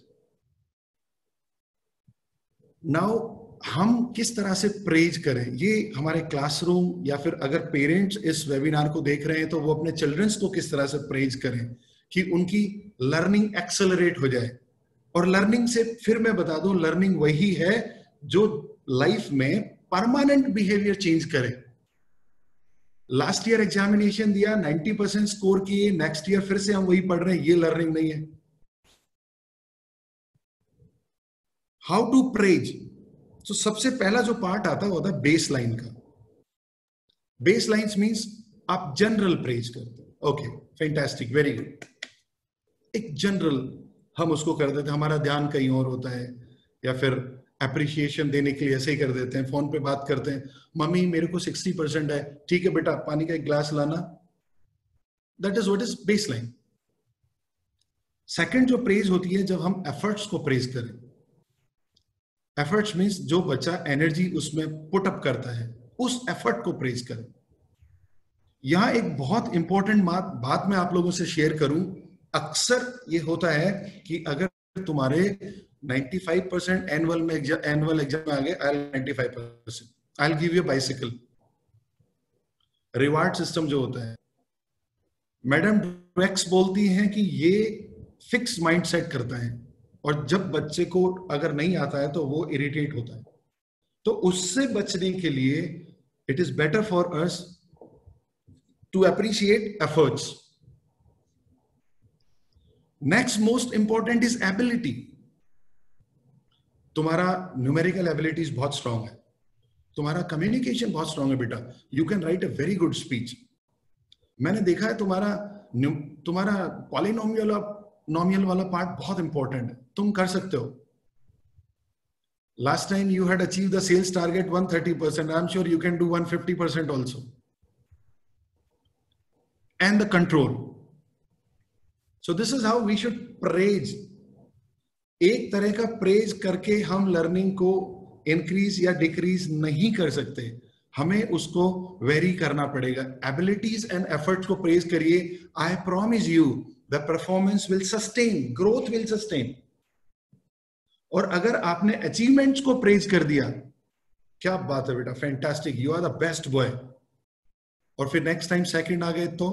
now हम किस तरह से प्रेज करें? ये हमारे क्लासरूम या फिर अगर पेरेंट्स इस वेबिनार को देख रहे हैं तो वो अपने चिल्ड्रंस को किस तरह से प्रेज करें? कि उनकी लर्निंग एक्सेलरेट हो जाए। और लर्निंग से फिर मैं बता दूँ लर्निंग वही है जो लाइफ में परमानेंट बिहेवियर चेंज करे। लास्ट ईयर एग्जामिनेशन दिया 90 परसेंट स्कोर किए नेक्स्ट ईयर फिर से हम वही पढ़ रहे हैं, ये लर्निंग नहीं है। हाउ टू प्रेज तो सबसे पहला जो पार्ट आता है वो है बेस लाइन का। बेस लाइन मीन्स आप जनरल प्रेज करते हो। ओके फैंटास्टिक वेरी गुड एक जनरल हम उसको कर देते हमारा ध्यान कहीं और होता है, या फिर अप्रिशिएशन देने के लिए ऐसे ही कर देते हैं फ़ोन पे बात करते हैं, मम्मी, मेरे को सिक्सटी परसेंट है, ठीक है बेटा, पानी का एक ग्लास लाना। That is what is base line second जो प्रेज होती है, जब हम एफर्ट्स को प्रेज करें। एफर्ट्स मीन्स जो बच्चा एनर्जी उसमें पुट अप करता है, उस एफर्ट को प्रेज करें। यहाँ एक बहुत इंपॉर्टेंट बात बात मैं आप लोगों से शेयर करूँ। अक्सर ये होता है कि अगर तुम्हारे 95 परसेंट एनुअल में आ गए I 95 percent I give you bicycle reward system जो होता है। मैडम बोलती हैं कि ये फिक्स करता है। और जब बच्चे को अगर नहीं आता है तो वो इरिटेट होता है। तो उससे बचने के लिए it is better for us to appreciate efforts next most important is ability तुम्हारा न्यूमेरिकल एबिलिटीज बहुत स्ट्रांग है। तुम्हारा कम्युनिकेशन बहुत स्ट्रांग है बेटा। You can write a very good speech मैंने देखा है तुम्हारा तुम्हारा पॉलिनोमियल नॉमियल वाला पार्ट बहुत इंपॉर्टेंट है। तुम कर सकते हो। Last time you had achieve the sales target 130 percent I am sure you can do 150 percent also and the control so this is how we should praise एक तरह का प्रेज करके हम लर्निंग को इंक्रीज या डिक्रीज नहीं कर सकते। हमें उसको वेरी करना पड़ेगा। एबिलिटीज एंड एफर्ट को प्रेज करिए। I promise you the performance will sustain growth will sustain और अगर आपने अचीवमेंट्स को प्रेज कर दिया, क्या बात है बेटा fantastic you are the best boy और फिर नेक्स्ट टाइम सेकंड आ गए तो?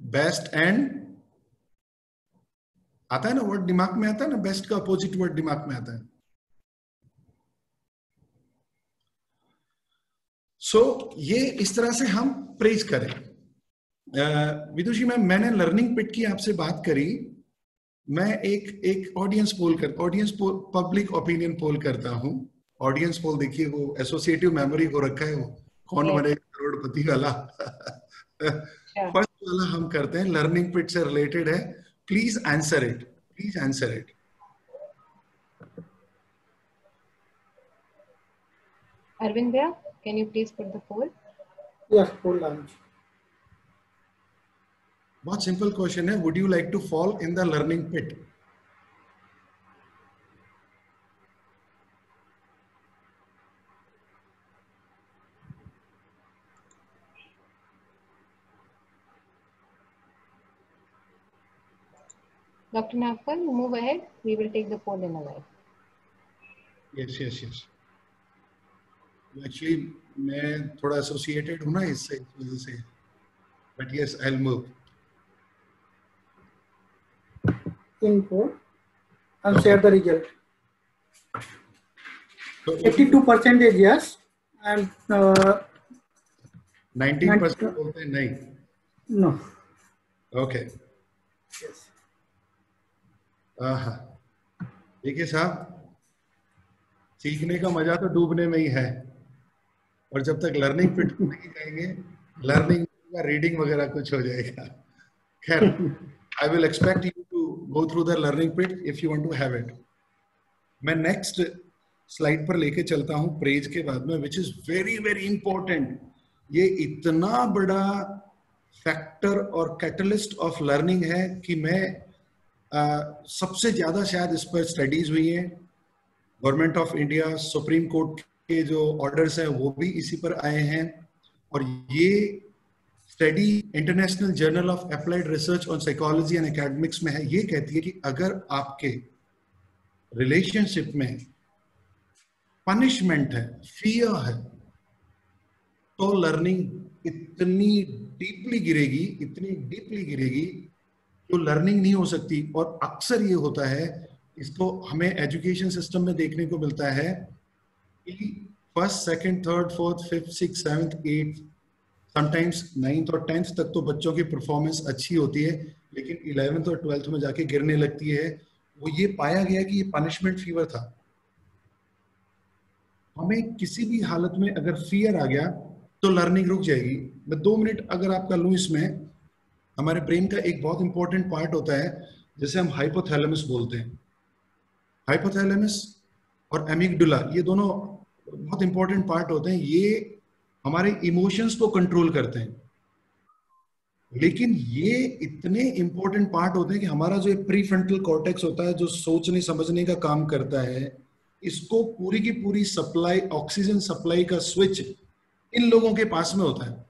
बेस्ट एंड आता है ना वर्ड दिमाग में आता है ना बेस्ट का अपोजिट वर्ड दिमाग में आता है। सो so, ये इस तरह से हम प्रेज करें। विदुषी मैम मैंने लर्निंग पिट की आपसे बात करी। मैं एक एक ऑडियंस पोल कर audience poll public opinion poll करता हूँ। ऑडियंस पोल देखिए वो एसोसिएटिव मेमोरी हो रखा है वो। कौन बने करोड़पति वाला? फ़र्स्ट वाला हम करते हैं लर्निंग पिट से रिलेटेड है। Please answer it. Please answer it. Arvindya, can you please put the poll? Yes, poll lunch What simple question hai, would you like to fall in the learning pit? Dr. Nagpal, you move ahead. We will take the poll in a while. Yes yes yes actually मैं थोड़ा associated हूँ ना इससे इस वजह से but yes I will move Info and share the result. तो 82% is yes and uh, 19% बोलते हैं नहीं no. Okay Yes. देखिए साहब, सीखने का मज़ा तो डूबने में ही है। और जब तक लर्निंग फिट नहीं जाएँगे लर्निंग का रीडिंग वगैरह कुछ हो जाएगा। खैर I will expect you to go through the learning pit if you want to have it मैं नेक्स्ट स्लाइड पर लेके चलता हूँ प्रेज के बाद में which is very very important ये इतना बड़ा फैक्टर और कैटलिस्ट ऑफ़ लर्निंग है कि मैं सबसे ज़्यादा शायद इस पर स्टडीज़ हुई हैं। Government of India supreme court के जो ऑर्डर्स हैं, वो भी इसी पर आए हैं। और ये study international journal of applied research on psychology and academics में है। ये कहती है कि अगर आपके रिलेशनशिप में पनिशमेंट है फियर है तो लर्निंग इतनी डीपली गिरेगी, इतनी डीपली गिरेगी जो लर्निंग नहीं हो सकती। और अक्सर ये होता है, इसको हमें एजुकेशन सिस्टम में देखने को मिलता है कि first second third fourth fifth six seventh eight sometimes ninth और टेंथ तक तो बच्चों की परफॉर्मेंस अच्छी होती है, लेकिन इलेवेंथ और ट्वेल्थ में जाके गिरने लगती है। वो ये पाया गया कि ये पनिशमेंट फीवर था। हमें किसी भी हालत में अगर फियर आ गया तो लर्निंग रुक जाएगी। मैं दो मिनट अगर आपका लूँ इसमें हमारे ब्रेन का एक बहुत इंपॉर्टेंट पार्ट होता है, जिसे हम हाइपोथैलेमस बोलते हैं। हाइपोथैलेमस और एमिगडुला ये दोनों बहुत इंपॉर्टेंट पार्ट होते हैं। ये हमारे इमोशंस को कंट्रोल करते हैं। लेकिन ये इतने इंपॉर्टेंट पार्ट होते हैं कि हमारा जो प्री फ्रंटल कॉर्टेक्स होता है, जो सोचने, समझने का काम करता है, इसको पूरी की पूरी सप्लाई ऑक्सीजन सप्लाई का स्विच इन लोगों के पास में होता है।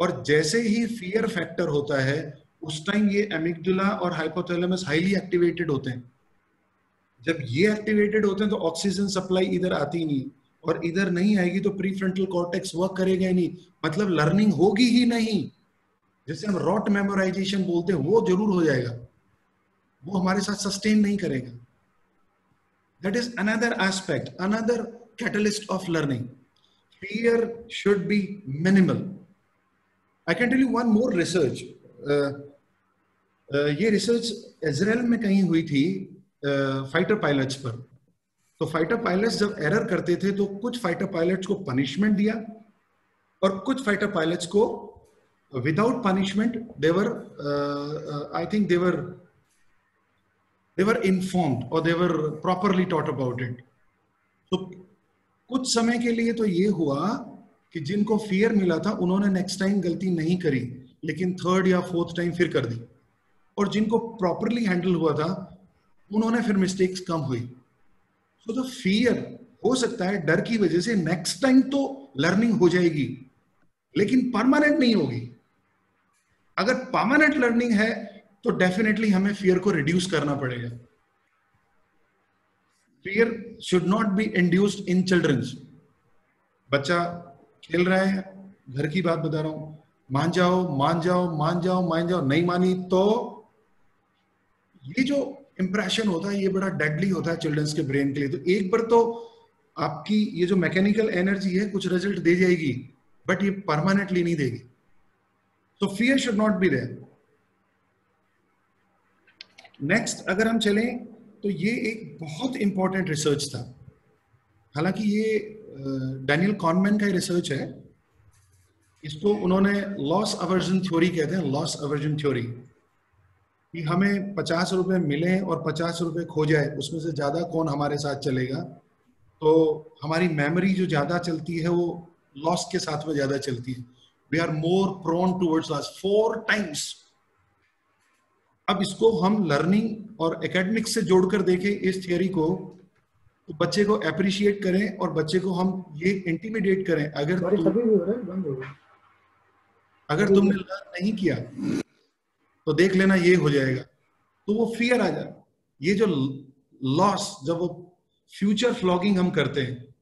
और जैसे ही फियर फैक्टर होता है, उस टाइम ये एमिगडुला और हाइपोथैलेमस हाईली एक्टिवेटेड होते हैं। जब ये एक्टिवेटेड होते हैं तो ऑक्सीजन सप्लाई इधर आती नहीं और इधर नहीं आएगी तो प्री फ्रंटल कॉर्टेक्स वर्क करेगा ही नहीं। मतलब लर्निंग होगी ही नहीं। जैसे हम रॉट मेमोराइजेशन बोलते हैं, वो ज़रूर हो जाएगा। वो हमारे साथ सस्टेन नहीं करेगा। That is another aspect another catalyst of learning fear should be minimal tell you one more research. Uh, uh, ये रिसर्च इसराइल में कहीं हुई थी फाइटर uh, पायलट्स पर. तो फाइटर पायलट्स जब एरर करते थे तो कुछ फाइटर पायलट्स को पनिशमेंट दिया और कुछ फाइटर पायलट्स को without punishment they were I think they were they were informed और they were properly taught about it तो कुछ समय के लिए तो ये हुआ कि जिनको फियर मिला था, उन्होंने नेक्स्ट टाइम गलती नहीं करी, लेकिन थर्ड या फोर्थ टाइम फिर कर दी। और जिनको प्रॉपरली हैंडल हुआ था, उन्होंने फिर मिस्टेक्स कम हुई। सो द फियर हो सकता है, डर की वजह से नेक्स्ट टाइम तो लर्निंग हो जाएगी, लेकिन परमानेंट नहीं होगी। अगर परमानेंट लर्निंग है तो डेफिनेटली हमें फियर को रिड्यूस करना पड़ेगा। Fear should not be induced in childrens बच्चा खेल रहा है, घर की बात बता रहा हूँ। मान जाओ मान जाओ मान जाओ मान जाओ, नहीं मानी तो ये जो इंप्रेशन होता है, ये बड़ा डेडली होता है चिल्ड्रंस के ब्रेन के लिए। तो एक बार तो आपकी ये जो मैकेनिकल एनर्जी है, कुछ रिज़ल्ट दे जाएगी बट ये परमानेंटली नहीं देगी। तो fear should not be there next अगर हम चलें तो ये एक बहुत इंपॉर्टेंट रिसर्च था। हालाँकि ये डैनियल कॉनमैन का रिसर्च है। इसको उन्होंने लॉस अवर्जन थ्योरी कहते हैं लॉस अवर्जन थ्योरी कि हमें पचास रुपए मिले और पचास रुपए खो जाए, उसमें से ज़्यादा कौन हमारे साथ चलेगा? तो हमारी मेमोरी जो ज़्यादा चलती है, वो लॉस के साथ में ज़्यादा चलती है। We are more prone towards loss four times अब इसको हम लर्निंग और एकेडमिक्स से जोड़कर देखें, इस थियोरी को तो बच्चे को अप्रिशिएट करें और बच्चे को हम ये इंटिमिडेट करें। अगर तुम, हो है हो अगर तुमने लर्न नहीं किया तो देख लेना ये हो जाएगा। तो वो फियर आ जाए ये जो लॉस जब वो फ्यूचर फ्लॉगिंग हम करते हैं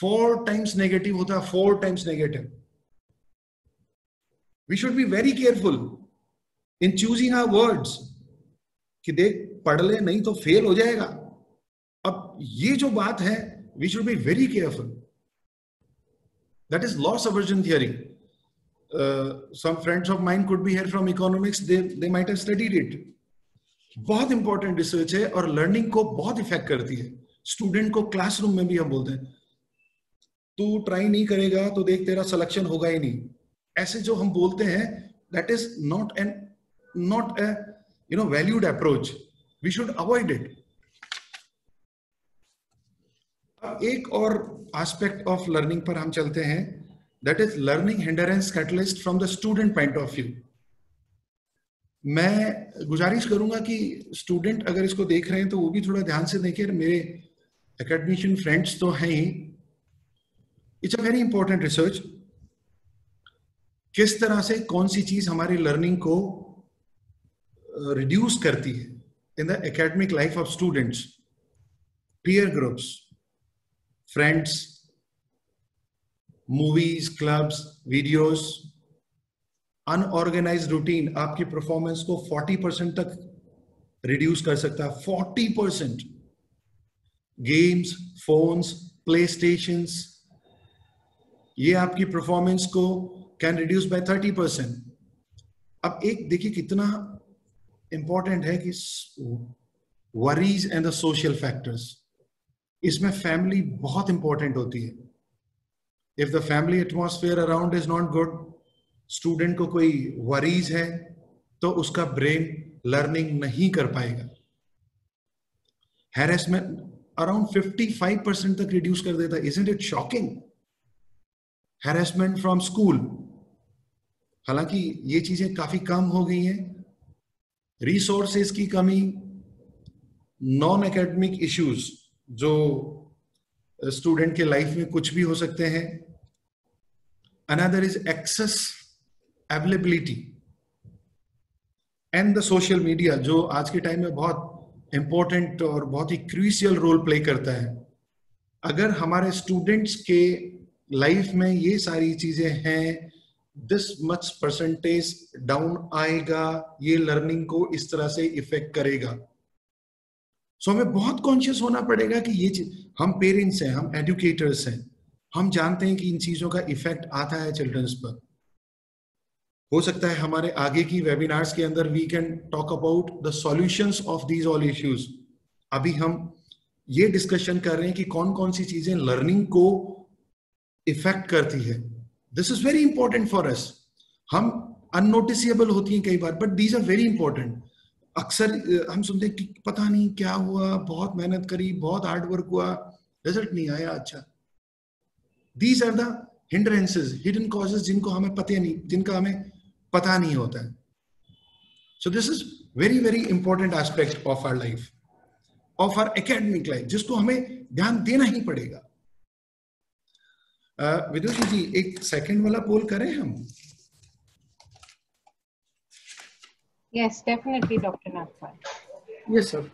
फोर टाइम्स नेगेटिव होता है four times negative we should be very careful in choosing our words कि देख पढ़ ले नहीं तो फेल हो जाएगा। ये जो बात है we should be very careful that is loss aversion theory some friends of mine could be here from economics they might have studied it. बहुत इंपॉर्टेंट रिसर्च है और लर्निंग को बहुत इफ़ेक्ट करती है। स्टूडेंट को क्लासरूम में भी हम बोलते हैं। तू ट्राई नहीं करेगा तो देख तेरा सिलेक्शन होगा ही नहीं। ऐसे जो हम बोलते हैं that is not an not a you know valued approach we should avoid it अब एक और एस्पेक्ट ऑफ़ लर्निंग पर हम चलते हैं that is learning hindrance catalyst from the student point of view मैं गुजारिश करूँगा कि स्टूडेंट अगर इसको देख रहे हैं तो वो भी थोड़ा ध्यान से देखें। मेरे एकेडमिशियन फ्रेंड्स तो हैं ही। It's a very important research किस तरह से कौन सी चीज़ हमारी लर्निंग को रिड्यूस करती है in the academic life of students peer groups friends movies clubs videos unorganised routine आपकी परफॉर्मेंस को 40 परसेंट तक रिड्यूस कर सकता है। 40 percent games phones PlayStation ये आपकी परफॉर्मेंस को कैन रिड्यूस बाय 30 परसेंट अब एक, देखिए कितना इंपॉर्टेंट है कि worries and the social factors इसमें फैमिली बहुत इंपॉर्टेंट होती है। If the family atmosphere around is not good student को कोई वरीज है तो उसका ब्रेन लर्निंग नहीं कर पाएगा। हैरेसमेंट अराउंड 55 परसेंट तक रिड्यूस कर देता है। Isn't it shocking harassment from school हालाँकि ये चीज़ें काफ़ी कम हो गई हैं। रिसोर्सेज की कमी नॉन एकेडमिक इश्यूज़ जो स्टूडेंट के लाइफ में कुछ भी हो सकते हैं। Another is access availability and the social media जो आज के टाइम में बहुत इंपॉर्टेंट और बहुत ही क्रूशियल रोल प्ले करता है। अगर हमारे स्टूडेंट्स के लाइफ में ये सारी चीज़ें हैं दिस मच परसेंटेज डाउन आएगा, ये लर्निंग को इस तरह से इफ़ेक्ट करेगा। सो so, हमें बहुत कॉन्शियस होना पड़ेगा कि ये हम पेरेंट्स हैं हम एडुकेटर्स हैं। हम जानते हैं कि इन चीज़ों का इफ़ेक्ट आता है चिल्ड्रंस पर। हो सकता है हमारे आगे की वेबिनार्स के अंदर we can talk about the solutions of these all issues अभी हम ये डिस्कशन कर रहे हैं कि कौन कौन सी चीज़ें लर्निंग को इफ़ेक्ट करती है। This is very important for us हम अननोटिसेबल होती हैं कई बार but these are very important अक्सर हम सुनते हैं कि पता नहीं क्या हुआ, बहुत मेहनत करी, बहुत हार्ड वर्क हुआ रिज़ल्ट नहीं आया अच्छा। These are the hidden causes जिनको हमें पता नहीं, जिनका हमें पता नहीं होता है। So this is very very important aspect of our life of our academic life जिसको हमें ध्यान देना ही पड़ेगा। विदुषी जी, एक सेकंड वाला पोल करें हम? Yes, definitely, Dr. Nagpal. Yes, sir.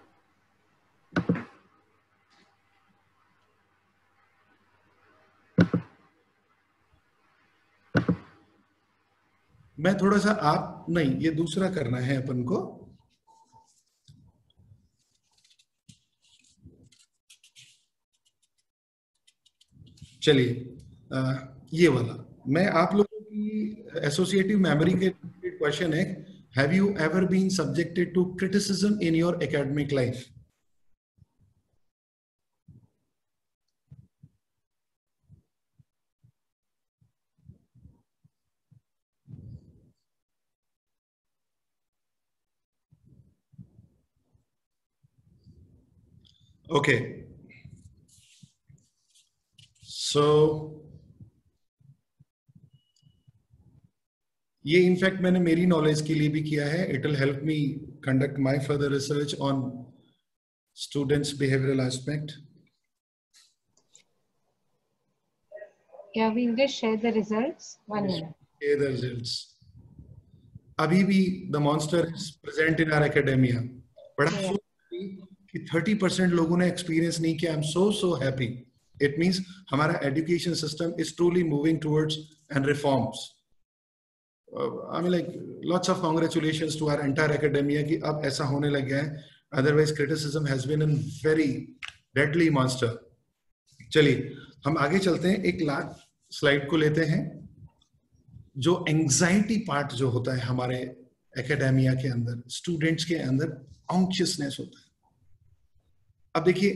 मैं थोड़ा सा आप नहीं ये दूसरा करना है अपन को चलिए ये वाला मैं आप लोगों की एसोसिएटिव मेमोरी के क्वेश्चन है Have you ever been subjected to criticism in your academic life? Okay. So ये इनफैक्ट मैंने मेरी नॉलेज के लिए भी किया है। It will help me conduct my further research on students behavioural aspect Yeah, we'll just share the results. One minute. the results. अभी भी the monster is present in our academia बड़ा Yeah. अफसोस है कि 30 परसेंट लोगों ने experience नहीं किया। I am so so happy it means हमारा education system is truly moving towards and reforms I mean like lots of congratulations to our entire academia कि अब ऐसा होने लग गया है। Otherwise criticism has been an very deadly monster चलिए, हम आगे चलते हैं। एक लाख स्लाइड को लेते हैं। जो एंग्जाइटी पार्ट जो होता है हमारे एकेडेमिया के अंदर स्टूडेंट्स के अंदर ऑन्शियसनेस होता है। अब देखिए,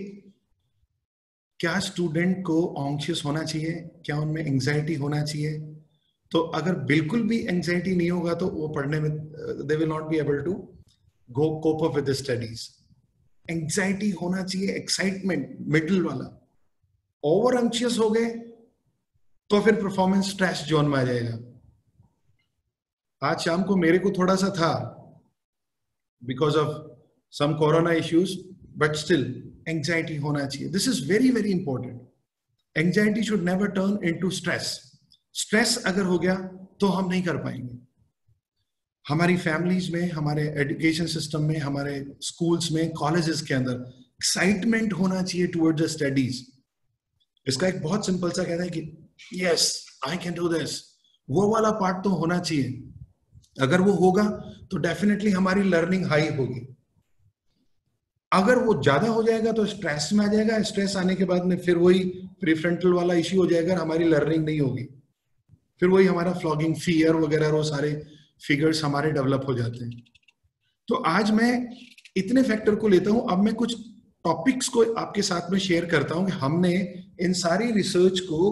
क्या स्टूडेंट को ऑन्शियस होना चाहिए? क्या उनमें एंजाइटी होना चाहिए? तो अगर बिल्कुल भी एंजाइटी नहीं होगा तो वो पढ़ने में they will not be able to go cope up with studies anxiety होना चाहिए एक्साइटमेंट मिडिल वाला। ओवर एंशियस हो गए तो फिर परफॉर्मेंस स्ट्रेस जोन में आ जाएगा। आज शाम को मेरे को थोड़ा सा था because of some corona issues but still anxiety होना चाहिए। This is very very important anxiety should never turn into stress stress अगर हो गया तो हम नहीं कर पाएँगे। हमारी फैमिलीज़ में, हमारे एजुकेशन सिस्टम में, हमारे स्कूल्स में कॉलेजेस के अंदर एक्साइटमेंट होना चाहिए टुवर्ड्स द स्टडीज़ इसका एक बहुत सिंपल सा कहना है कि yes I can do this वो वाला पार्ट तो होना चाहिए। अगर वो होगा तो डेफिनेटली हमारी लर्निंग हाई होगी। अगर वो ज़्यादा हो जाएगा तो स्ट्रेस में आ जाएगा। स्ट्रेस आने के बाद में फिर वही प्रीफ्रंटल वाला इश्यू हो जाएगा हमारी लर्निंग नहीं होगी। फिर वही हमारा फ्लॉगिंग फियर वगैरह, वो सारे फिगर्स हमारे डेवलप हो जाते हैं। तो आज मैं इतने फैक्टर को लेता हूँ, अब मैं कुछ टॉपिक्स को आपके साथ में शेयर करता हूँ कि हमने इन सारी रिसर्च को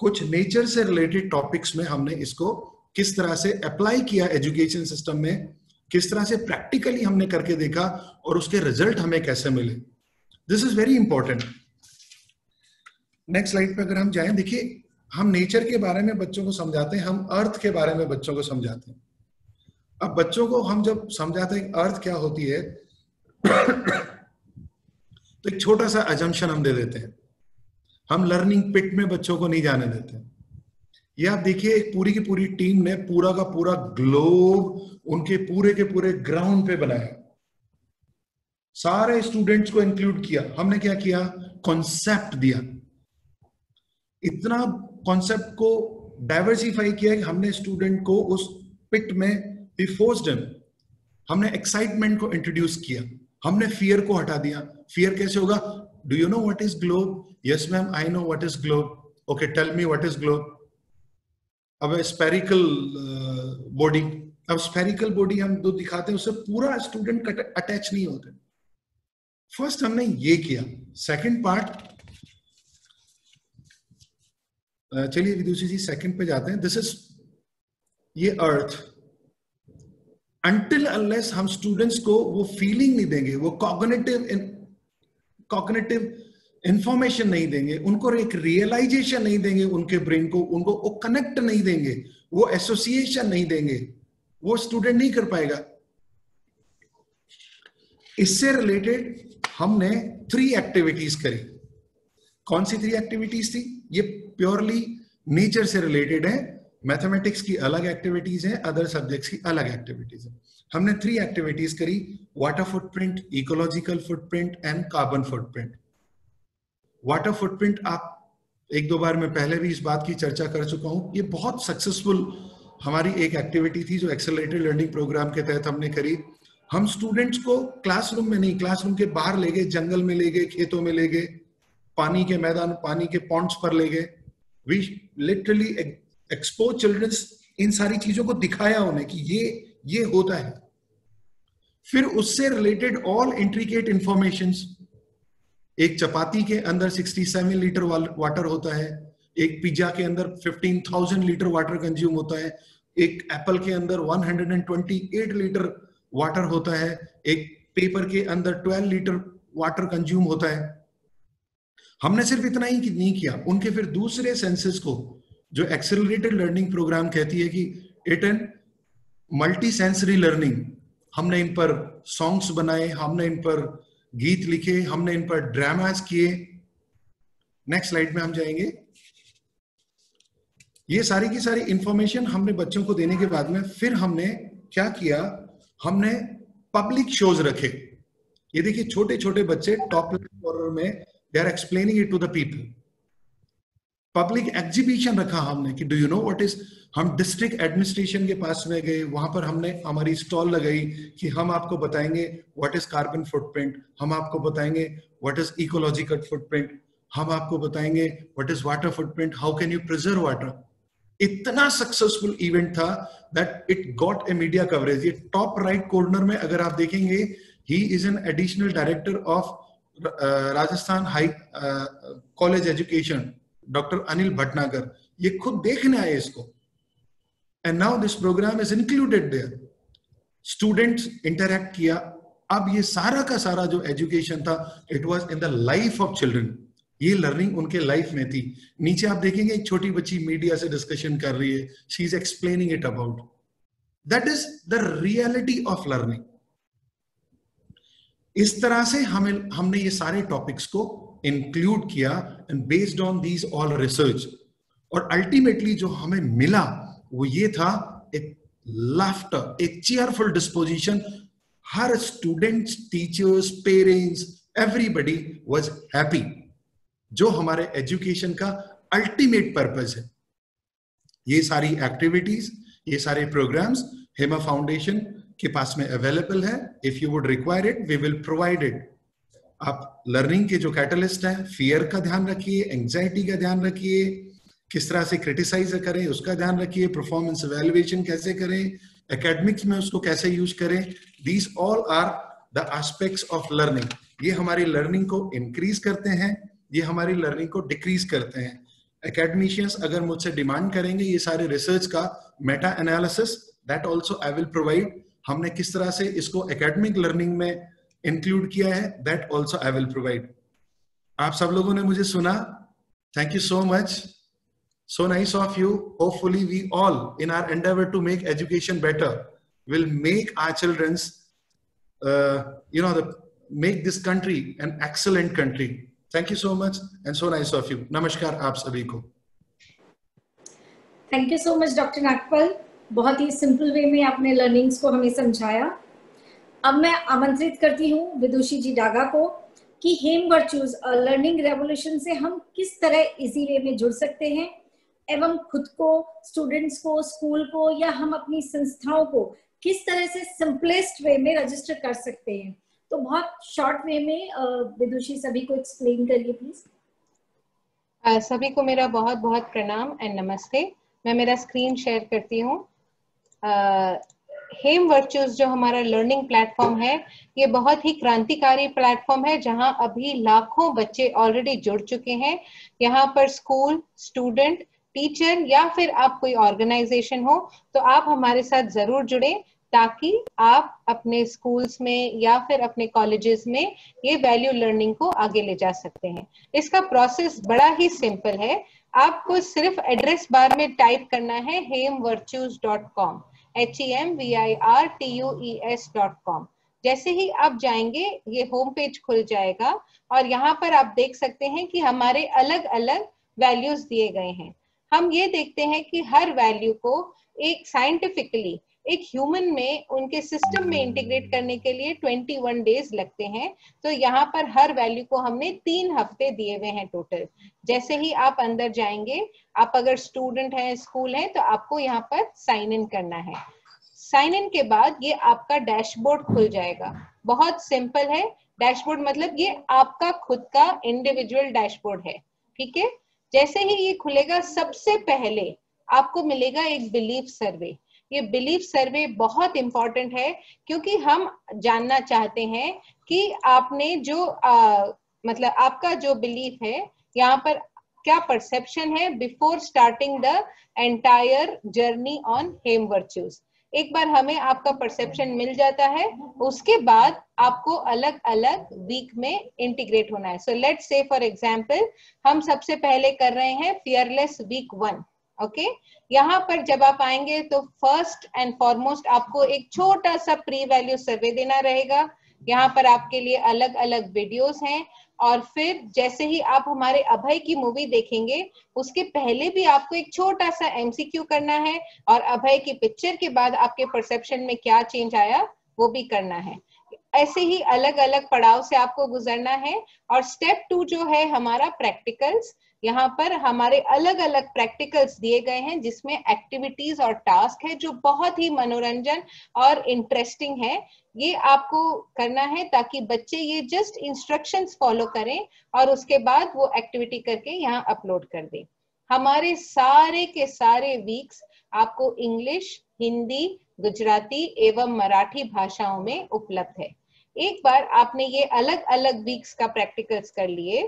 कुछ नेचर से रिलेटेड टॉपिक्स में हमने इसको किस तरह से अप्लाई किया एजुकेशन सिस्टम में, किस तरह से प्रैक्टिकली हमने करके देखा और उसके रिज़ल्ट हमें कैसे मिले। This is very important next slide पे अगर हम जाएँ, देखिए हम नेचर के बारे में बच्चों को समझाते हैं, हम अर्थ के बारे में बच्चों को समझाते हैं। अब बच्चों को हम जब समझाते हैं अर्थ क्या होती है तो एक छोटा सा अजम्पशन हम दे देते हैं। हम लर्निंग पिट में बच्चों को नहीं जाने देते। ये आप देखिए, एक पूरी की पूरी टीम ने पूरा का पूरा ग्लोब उनके पूरे के पूरे ग्राउंड पे बनाया। सारे स्टूडेंट्स को इंक्लूड किया। हमने क्या किया? कॉन्सेप्ट दिया। इतना कॉन्सेप्ट को डाइवर्सिफाई किया कि हमने स्टूडेंट को उस पिट में फोर्स्ड हमने एक्साइटमेंट को इंट्रोड्यूस किया। हमने फियर को हटा दिया। फियर कैसे होगा? Do you know what is globe yes ma'am I know what is globe okay tell me what is globe अब स्पेरिकल बॉडी अब स्पेरिकल बॉडी हम जो दिखाते हैं, उससे पूरा स्टूडेंट अटैच नहीं होते। फ़र्स्ट हमने ये किया। सेकंड पार्ट चलिए विदुषी जी सेकंड पे जाते हैं। दिस इज़ ये अर्थ अंटिल अनलेस हम स्टूडेंट्स को वो फीलिंग नहीं देंगे, वो कॉग्निटिव कॉग्निटिव इंफॉर्मेशन नहीं देंगे, उनको एक रियलाइजेशन नहीं देंगे उनके ब्रेन को, उनको वो कनेक्ट नहीं देंगे, वो एसोसिएशन नहीं देंगे, वो स्टूडेंट नहीं कर पाएगा। इससे रिलेटेड हमने थ्री एक्टिविटीज़ करी। कौन सी थ्री एक्टिविटीज़ थी? ये प्योरली नेचर से रिलेटेड है मैथमेटिक्स की अलग एक्टिविटीज़ है अदर सब्जेक्ट्स की अलग एक्टिविटीज़ है। हमने थ्री एक्टिविटीज़ करी water footprint ecological footprint and carbon footprint water footprint आप एक दो बार मैं पहले भी इस बात की चर्चा कर चुका हूँ, ये बहुत सक्सेसफुल हमारी एक एक्टिविटी थी जो एक्सेलरेटेड लर्निंग प्रोग्राम के तहत हमने करी। हम स्टूडेंट्स को क्लासरूम में नहीं क्लासरूम के बाहर ले गए, जंगल में ले गए, खेतों में ले गए। पानी के मैदान पानी के पॉन्ट्स पर ले गए। वी लिटरली एक्सपोज चिल्ड्रंस इन सारी चीज़ों को दिखाया उन्हें कि ये ये होता है। फिर उससे रिलेटेड ऑल इंट्रीकेट इंफॉर्मेशन एक चपाती के अंदर 67 लीटर वाटर होता है। एक पिज्जा के अंदर 15,000 लीटर वाटर कंज्यूम होता है। एक एप्पल के अंदर 128 लीटर वाटर होता है। एक पेपर के अंदर 12 लीटर वाटर कंज्यूम होता है। हमने सिर्फ़ इतना ही नहीं किया, उनके फिर दूसरे सेंसेस को, जो एक्सेलरेटेड लर्निंग प्रोग्राम कहती है कि it an multi sensory learning हमने इन पर सॉन्ग्स बनाए, हमने इन पर गीत लिखे, हमने इन पर ड्रामास किए। नेक्स्ट स्लाइड में हम जाएँगे। ये सारी की सारी इंफॉर्मेशन हमने बच्चों को देने के बाद में फिर हमने क्या किया? हमने पब्लिक शोज़ रखे। ये देखिए छोटे छोटे बच्चे टॉप में they are explaining it to the people public exhibition रखा हमने कि do you know what is हम डिस्ट्रिक्ट एडमिनिस्ट्रेशन के पास में गए, वहाँ पर हमने हमारी स्टॉल लगाई कि हम आपको बताएँगे व्हाट इज़ कार्बन फुटप्रिंट हम आपको बताएँगे व्हाट इज़ इकोलॉजिकल फुटप्रिंट हम आपको बताएँगे what is water footprint how can you preserve water इतना सक्सेसफुल इवेंट था that it got a media coverage ये टॉप राइट कॉर्नर में अगर आप देखेंगे he is an additional director of Rajasthan high college education, doctor Anil Bhatnagar, ये खुद देखने आए इसको। And now this program is included there students interact किया। अब ये सारा का सारा जो एजुकेशन था it was in the life of children ये लर्निंग उनके लाइफ में थी। नीचे आप देखेंगे, एक छोटी बच्ची मीडिया से डिस्कशन कर रही है। She is explaining it about that is the reality of learning इस तरह से हमें, हमने ये सारे टॉपिक्स को इंक्लूड किया and based on these all research और अल्टीमेटली जो हमें मिला, वो ये था एक लाफ्टर एक cheerful disposition her students teachers parents everybody was happy जो हमारे एजुकेशन का अल्टीमेट पर्पज है. ये सारी एक्टिविटीज़ ये सारे प्रोग्राम्स हेमा फाउंडेशन के पास में अवेलेबल है. If you would require it we will provide it आप लर्निंग के जो कैटलिस्ट है फियर का ध्यान रखिए एंग्जाइटी का ध्यान रखिए, किस तरह से क्रिटिसाइज करें, उसका ध्यान रखिए परफॉर्मेंस एवेल्युएशन कैसे करें एकेडमिक्स में उसको कैसे यूज़ करें these all are the aspects of learning ये हमारी लर्निंग को इंक्रीज करते हैं, ये हमारी लर्निंग को डिक्रीज करते हैं. एकेडमिशियंस अगर मुझसे डिमांड करेंगे ये सारे रिसर्च का meta analysis that also I will provide हमने किस तरह से इसको एकेडमिक लर्निंग में इंक्लूड किया है that also I will provide आप सब लोगों ने मुझे सुना? Thank you so much so nice of you hopefully we all in our endeavour to make education better will make our childrens you know make this country an excellent country thank you so much and so nice of you नमस्कार आप सभी को thank you so much doctor Nagpal बहुत ही simple way में आपने learnings को हमें समझाया। अब मैं आमंत्रित करती हूँ विदुषी जी डागा को कि हेम वर्चूज लर्निंग रेवोल्यूशन से हम किस तरह इजी वे में जुड़ सकते हैं एवं खुद को स्टूडेंट्स को स्कूल को या हम अपनी संस्थाओं को किस तरह से सिंपलेस्ट वे में रजिस्टर कर सकते हैं। तो बहुत शॉर्ट वे में विदुषी सभी को एक्सप्लेन करिए प्लीज़ सभी को मेरा बहुत बहुत प्रणाम एंड नमस्ते। मैं मेरा स्क्रीन शेयर करती हूँ। हेम वर्चुअस जो हमारा लर्निंग प्लेटफॉर्म है, ये बहुत ही क्रांतिकारी प्लेटफॉर्म है, जहाँ अभी लाखों बच्चे ऑलरेडी जुड़ चुके हैं। यहाँ पर स्कूल स्टूडेंट टीचर या फिर आप कोई ऑर्गेनाइजेशन हो तो आप हमारे साथ ज़रूर जुड़े, ताकि आप अपने स्कूल्स में या फिर अपने कॉलेजेस में ये वैल्यू लर्निंग को आगे ले जा सकते हैं। इसका प्रोसेस बड़ा ही सिंपल है। आपको सिर्फ़ एड्रेस बार में टाइप करना है Hem dot com H E M V I R T U E S dot com जैसे ही आप जाएँगे, ये होम पेज खुल जाएगा और यहाँ पर आप देख सकते हैं कि हमारे अलग अलग वैल्यूज़ दिए गए हैं। हम ये देखते हैं कि हर वैल्यू को एक साइंटिफिकली एक ह्यूमन में उनके सिस्टम में इंटीग्रेट करने के लिए 21 डेज़ लगते हैं। तो यहाँ पर हर वैल्यू को हमने तीन हफ़्ते दिए हुए हैं टोटल जैसे ही आप अंदर जाएँगे, आप अगर स्टूडेंट हैं स्कूल हैं तो आपको यहाँ पर साइन इन करना है। साइन इन के बाद ये आपका डैशबोर्ड खुल जाएगा। बहुत सिंपल है। डैशबोर्ड मतलब ये आपका खुद का इंडिविजुअल डैशबोर्ड है। ठीक है? जैसे ही ये खुलेगा, सबसे पहले आपको मिलेगा एक बिलीफ सर्वे ये बिलीफ सर्वे बहुत इंपॉर्टेंट है क्योंकि हम जानना चाहते हैं कि आपने जो आ, मतलब आपका जो बिलीफ है यहाँ पर क्या परसेप्शन है before starting the entire journey on Hem Virtues एक बार हमें आपका परसेप्शन मिल जाता है उसके बाद आपको अलग अलग वीक में इंटीग्रेट होना है। So let's say for example हम सबसे पहले कर रहे हैं fearless week one okay okay? यहाँ पर जब आप आएँगे तो फ़र्स्ट एंड फॉरमोस्ट आपको एक छोटा सा प्री वैल्यू सर्वे देना रहेगा। यहाँ पर आपके लिए अलग अलग वीडियोस हैं। और फिर जैसे ही आप हमारे अभय की मूवी देखेंगे, उसके पहले भी आपको एक छोटा सा एमसीक्यू करना है और अभय की पिक्चर के बाद आपके परसेप्शन में क्या चेंज आया, वो भी करना है। ऐसे ही अलग अलग पड़ाव से आपको गुजरना है। और स्टेप टू जो है हमारा प्रैक्टिकल्स यहाँ पर हमारे अलग अलग प्रैक्टिकल्स दिए गए हैं, जिसमें एक्टिविटीज़ और टास्क है, जो बहुत ही मनोरंजन और इंटरेस्टिंग है। ये आपको करना है ताकि बच्चे ये जस्ट इंस्ट्रक्शंस फॉलो करें और उसके बाद वो एक्टिविटी करके यहाँ अपलोड कर दें। हमारे सारे के सारे वीक्स आपको इंग्लिश हिंदी गुजराती एवं मराठी भाषाओं में उपलब्ध है। एक बार आपने ये अलग अलग वीक्स का प्रैक्टिकल्स कर लिए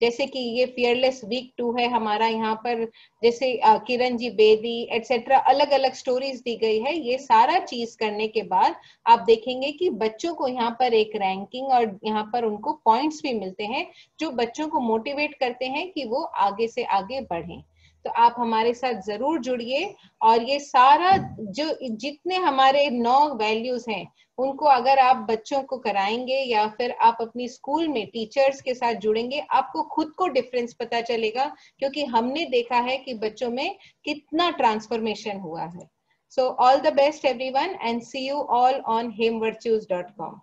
जैसे कि ये फियरलेस वीक टू है, हमारा यहाँ पर जैसे किरण जी बेदी एटसेट्रा अलग अलग स्टोरीज दी गई है। ये सारा चीज़ करने के बाद आप देखेंगे कि बच्चों को यहाँ पर एक रैंकिंग और यहाँ पर उनको पॉइंट्स भी मिलते हैं, जो बच्चों को मोटिवेट करते हैं कि वो आगे से आगे बढ़ें। तो आप हमारे साथ ज़रूर जुड़िए और ये सारा जो जितने हमारे नौ वैल्यूज़ हैं उनको अगर आप बच्चों को कराएँगे या फिर आप अपनी स्कूल में टीचर्स के साथ जुड़ेंगे, आपको खुद को डिफरेंस पता चलेगा क्योंकि हमने देखा है कि बच्चों में कितना ट्रांसफॉर्मेशन हुआ है। So all the best everyone and see you all on hemvirtues.com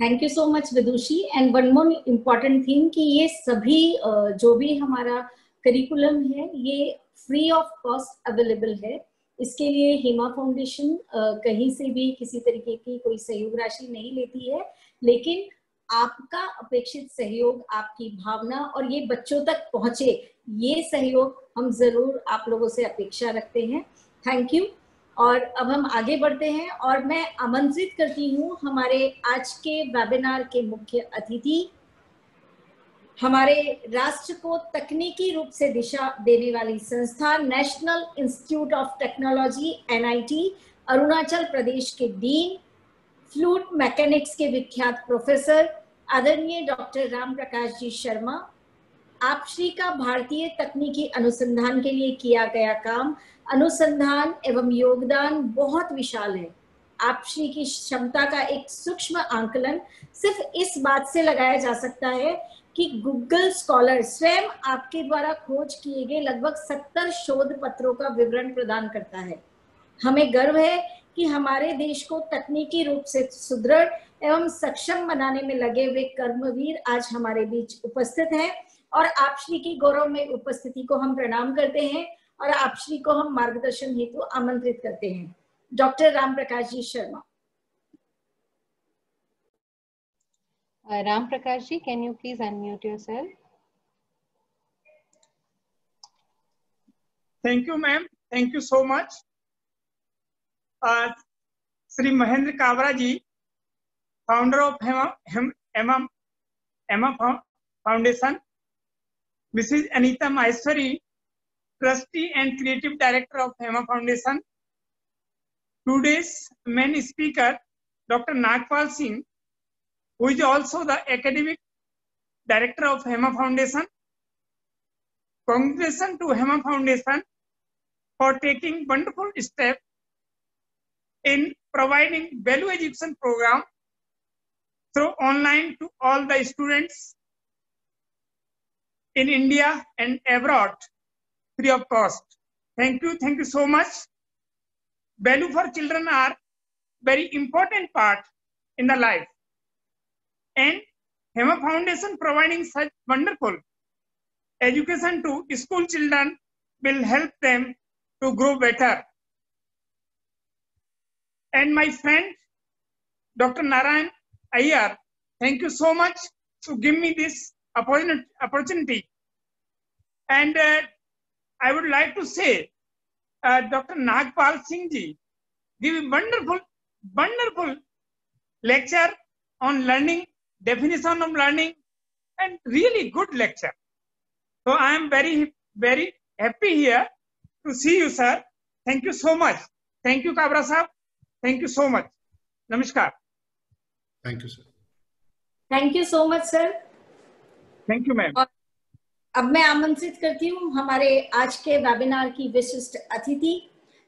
thank you so much Vidushi and one more important thing कि ये सभी जो भी हमारा करिकुलम है, ये फ्री ऑफ़ कॉस्ट अवेलेबल है। इसके लिए हेमा फाउंडेशन कहीं से भी किसी तरीके की कोई सहयोग राशि नहीं लेती है, लेकिन आपका अपेक्षित सहयोग, आपकी भावना और ये बच्चों तक पहुँचे, ये सहयोग हम ज़रूर आप लोगों से अपेक्षा रखते हैं। थैंक यू और अब हम आगे बढ़ते हैं और मैं आमंत्रित करती हूँ हमारे आज के वेबिनार के मुख्य अतिथि हमारे राष्ट्र को तकनीकी रूप से दिशा देने वाली संस्था national institute of technology, NIT, Arunachal Pradesh के डीन, फ्लूट मैकेनिक्स के विख्यात प्रोफेसर, आदरणीय डॉक्टर राम प्रकाश जी शर्मा। आप श्री का भारतीय तकनीकी अनुसंधान के लिए किया गया काम, अनुसंधान एवं योगदान बहुत विशाल है। आप श्री की क्षमता का एक सूक्ष्म आंकलन सिर्फ़ इस बात से लगाया जा सकता है कि गूगल स्कॉलर स्वयं आपके द्वारा खोज किए गए लगभग सत्तर शोध पत्रों का विवरण प्रदान करता है। हमें गर्व है कि हमारे देश को तकनीकी रूप से सुदृढ़ एवं सक्षम बनाने में लगे हुए कर्मवीर आज हमारे बीच उपस्थित हैं और आप श्री की गौरव में उपस्थिति को हम प्रणाम करते हैं और आप श्री को हम मार्गदर्शन हेतु आमंत्रित करते हैं। Doctor Ram Prakash ji Sharma. Uh, Ram Prakash ji, can you please unmute yourself? Thank you, ma'am. Thank you so much. Uh, Sri Mahendra Kavra ji, founder of Hema, Hem, Emma, Emma Foundation. Mrs. Anita Maheshwari, trustee and creative director of Hema Foundation. Today's main speaker, Dr. Nagpal Singh, who is also the academic director of HEMA Foundation. Congratulations to HEMA Foundation for taking wonderful step in providing value education program through online to all the students in India and abroad free of cost. Thank you. Thank you so much. Value for children are very important part in the life and HEMA Foundation providing such wonderful education to school children will help them to grow better. And my friend, Dr. Narayan Ayyar, thank you so much to give me this opportunity And uh, I would like to say, uh, Dr. Nagpal Singh ji give a wonderful, wonderful lecture on learning, definition of learning, and really good lecture. So I am very, very happy here to see you, sir. Thank you so much. Thank you, Kabra sahab. Thank you so much. Namaskar. Thank you sir thank you so much sir Thank you, ma'am. अब मैं आमंत्रित करती हूँ हमारे आज के webinar की विशिष्ट अतिथि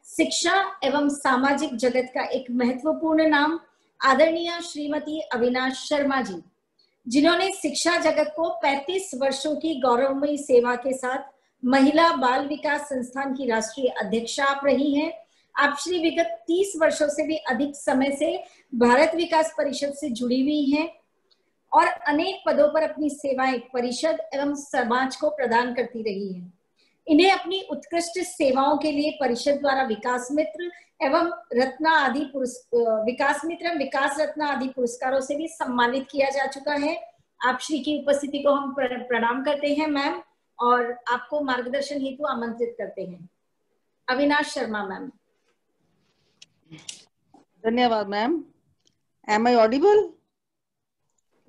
शिक्षा एवं सामाजिक जगत का एक महत्वपूर्ण नाम आदरणीय श्रीमती अविनाश शर्मा जी जिन्होंने शिक्षा जगत को 35 वर्षों की गौरवमयी सेवा के साथ महिला बाल विकास संस्थान की राष्ट्रीय अध्यक्षा आप रही हैं। आप श्री विगत 30 वर्षों से भी अधिक समय से भारत विकास परिषद से जुड़ी हुई हैं और अनेक पदों पर अपनी सेवाएँ परिषद एवं समाज को प्रदान करती रही है। इन्हें अपनी उत्कृष्ट सेवाओं के लिए परिषद द्वारा विकास मित्र एवं रत्ना आदि विकास मित्र एवं विकास रत्ना आदि पुरस्कारों से भी सम्मानित किया जा चुका है। आप श्री की उपस्थिति को हम प्रणाम करते हैं मैम और आपको मार्गदर्शन हेतु आमंत्रित करते हैं। अविनाश शर्मा मैम। धन्यवाद मैम। एम आई ऑडिबल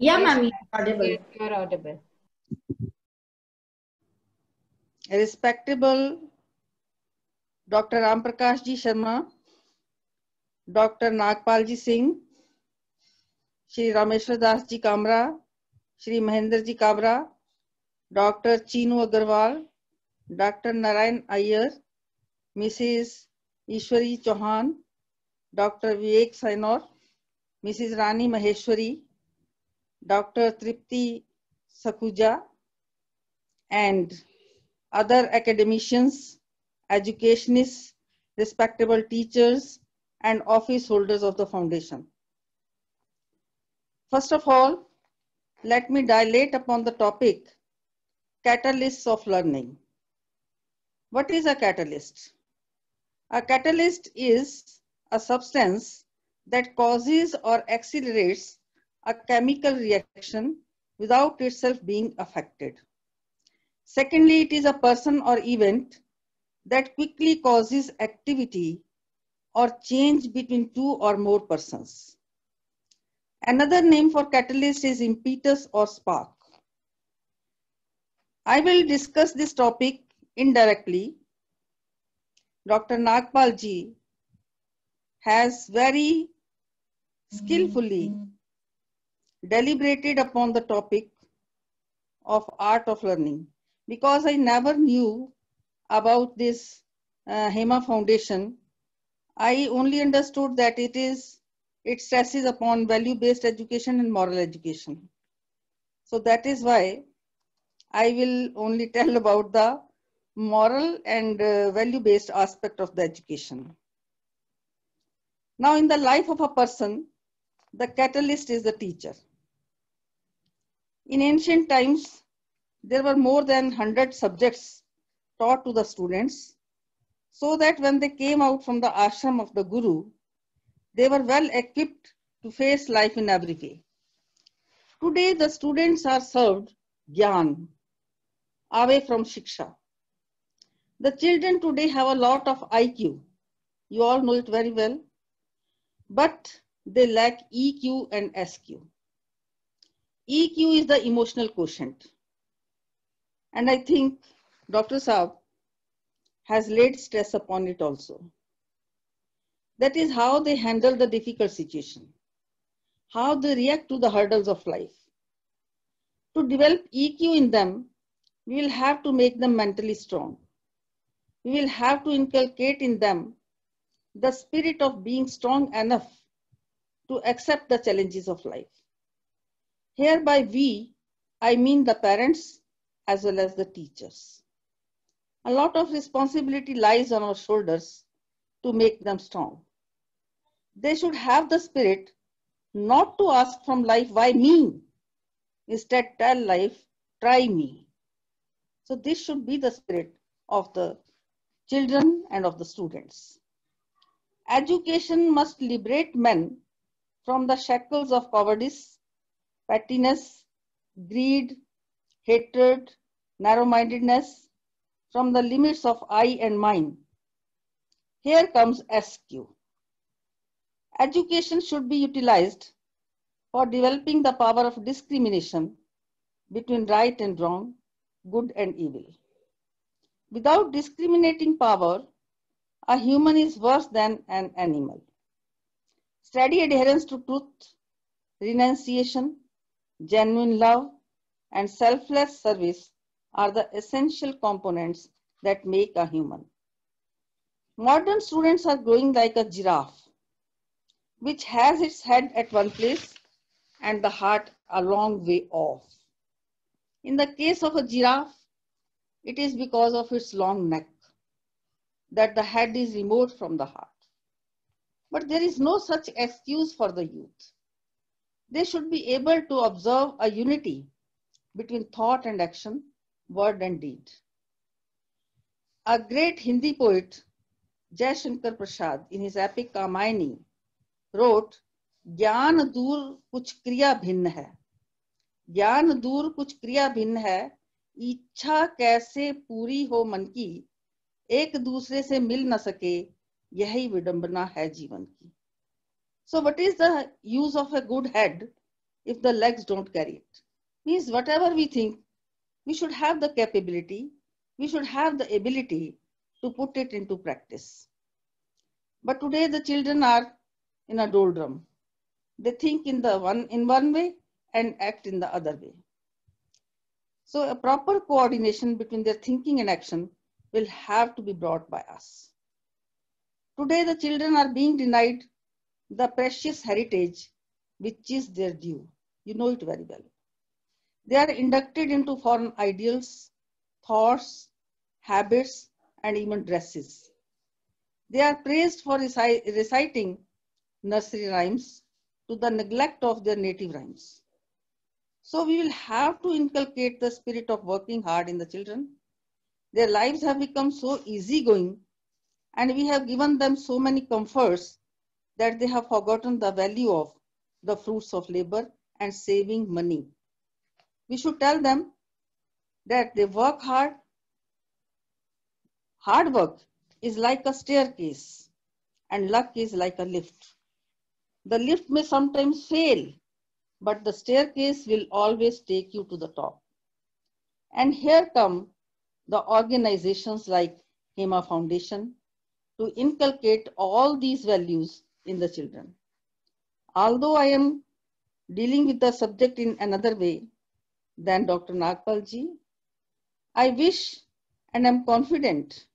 या ma'am. Audible audible. Respectable Dr. Ram Prakash ji Sharma, Dr. Nagpal ji Singh, Shri Rameshwar Das ji Kamra, Shri Mahendra ji Kabra, Dr. Chinu Agarwal, Dr. Narayan Iyer, Mrs. Ishwari Chauhan, Dr. Vivek Sainor, Mrs. Rani Maheshwari, Dr. Tripti Sakuja, and other academicians, educationists, respectable teachers, and office holders of the foundation. First of all, let me dilate upon the topic catalysts of learning. What is a catalyst? A catalyst is a substance that causes or accelerates a chemical reaction without itself being affected. Secondly, it is a person or event that quickly causes activity or change between two or more persons. Another name for catalyst is impetus or spark. I will discuss this topic indirectly. Dr. Nagpal ji has very skillfully deliberated upon the topic of art of learning because I never knew about this uh, HEMA Foundation. I only understood that it is it stresses upon value-based education and moral education. So that is why I will only tell about the moral and uh, value-based aspect of the education. Now, in the life of a person, the catalyst is the teacher. In ancient times, there were more than 100 subjects taught to the students so that when they came out from the ashram of the guru, they were well equipped to face life in every way. Today, the students are served gyan away from shiksha. The children today have a lot of IQ. You all know it very well. But they lack EQ and SQ. EQ is the emotional quotient. And I think Dr. Saab has laid stress upon it also. That is how they handle the difficult situation, how they react to the hurdles of life. To develop EQ in them, we will have to make them mentally strong. We will have to inculcate in them the spirit of being strong enough to accept the challenges of life. Hereby we, I mean the parents as well as the teachers. A lot of responsibility lies on our shoulders to make them strong. They should have the spirit not to ask from life, why me? Instead, tell life, try me. So this should be the spirit of the children and of the students. Education must liberate men from the shackles of cowardice, pettiness, greed, hatred, narrow mindedness, from the limits of I and mine. Here comes SQ. Education should be utilized for developing the power of discrimination between right and wrong, good and evil. Without discriminating power, a human is worse than an animal. Steady adherence to truth, renunciation, genuine love, and selfless service are the essential components that make a human. Modern students are growing like a giraffe, which has its head at one place and the heart a long way off. In the case of a giraffe, it is because of its long neck that the head is removed from the heart. But there is no such excuse for the youth. They should be able to observe a unity between thought and action, word and deed. A great Hindi poet, Jayashankar Prasad, in his epic Kamayani, wrote, ज्ञान दूर कुछ क्रिया भिन्न है ज्ञान दूर कुछ क्रिया भिन्न है इच्छा कैसे पूरी हो मन की एक दूसरे से मिल न सके यही विडंबना है जीवन की so what is the use of a good head if the legs don't carry it means whatever we think we should have the capability, we should have the ability to put it into practice. But today the children are in a doldrum. They think in the one in one way and act in the other way. So a proper coordination between their thinking and action will have to be brought by us. Today the children are being denied the precious heritage which is their due. You know it very well. They are inducted into foreign ideals, thoughts, habits, and even dresses. They are praised for reci reciting nursery rhymes to the neglect of their native rhymes. So we will have to inculcate the spirit of working hard in the children. Their lives have become so easygoing and we have given them so many comforts that they have forgotten the value of the fruits of labor and saving money we should tell them that they work hard. Hard work is like a staircase and luck is like a lift. The lift may sometimes fail, but the staircase will always take you to the top. And here come the organizations like HEMA Foundation to inculcate all these values in the children. Although I am dealing with the subject in another way, than Dr. Nagpal ji. I wish and am confident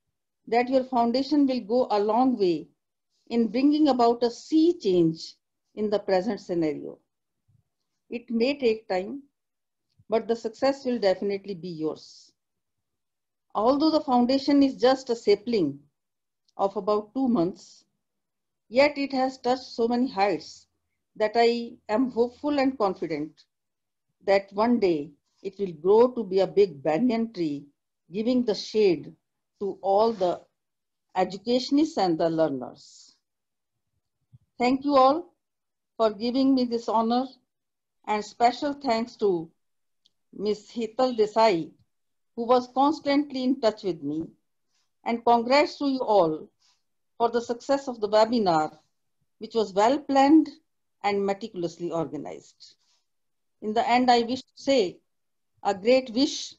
that your foundation will go a long way in bringing about a sea change in the present scenario. It may take time, but the success will definitely be yours. Although the foundation is just a sapling of about two months, yet it has touched so many heights that I am hopeful and confident that one day it will grow to be a big banyan tree, giving the shade to all the educationists and the learners. Thank you all for giving me this honor and special thanks to Ms. Hital Desai, who was constantly in touch with me. And congrats to you all for the success of the webinar, which was well planned and meticulously organized. In the end, I wish to say a great wish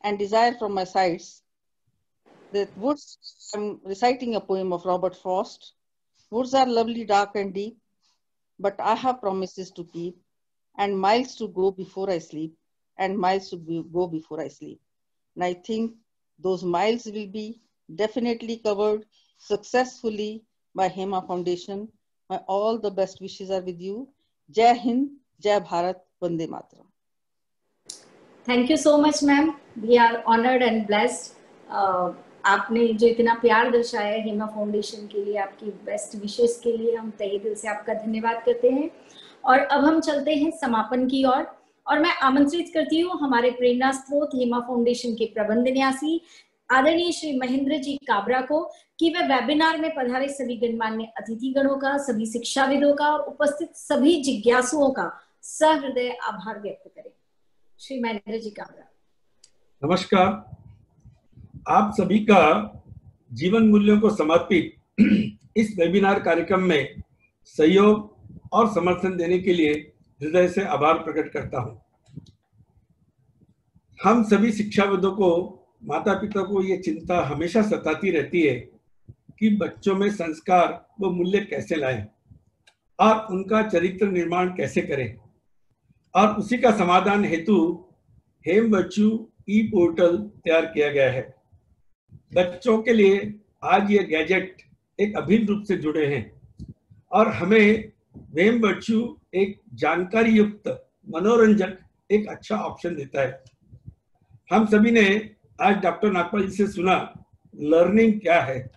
and desire from my sides that woods, I'm reciting a poem of Robert Frost. Woods are lovely, dark and deep, but I have promises to keep and miles to go before I sleep and miles to go before I sleep. And I think those miles will be definitely covered successfully by HEMA Foundation. My all the best wishes are with you. Jai Hind, Jai Bharat, Vande Mataram. Thank you so much ma'am we are honoured and blessed आपने जो इतना प्यार दर्शाया Hema foundation के लिए आपकी best विशेष के लिए हम तहे दिल से आपका धन्यवाद करते हैं। और अब हम चलते हैं समापन की ओर। और, और मैं आमंत्रित करती हूँ हमारे प्रेरणा स्त्रोत हेमा फाउंडेशन के प्रबंध न्यासी आदरणीय श्री महेंद्र जी काबरा को कि वे वेबिनार में पधारे सभी गणमान्य अतिथिगणों का सभी शिक्षाविदों का उपस्थित सभी जिज्ञासुओं का सहृदय आभार व्यक्त करें। श्री महेंद्र जी काबरा नमस्कार। आप सभी का जीवन मूल्यों को समर्पित इस वेबिनार कार्यक्रम में सहयोग और समर्थन देने के लिए हृदय से आभार प्रकट करता हूँ। हम सभी शिक्षाविदों को माता पिता को ये चिंता हमेशा सताती रहती है कि बच्चों में संस्कार व मूल्य कैसे लाएँ और उनका चरित्र निर्माण कैसे करें। और उसी का समाधान हेतु हेम बच्चू ई पोर्टल तैयार किया गया है। बच्चों के लिए आज ये गैजेट एक अभिन्न रूप से जुड़े हैं और हमें वेम बच्चू एक जानकारी युक्त मनोरंजक एक अच्छा ऑप्शन देता है। हम सभी ने आज डॉक्टर नागपाल जी से सुना, लर्निंग क्या है?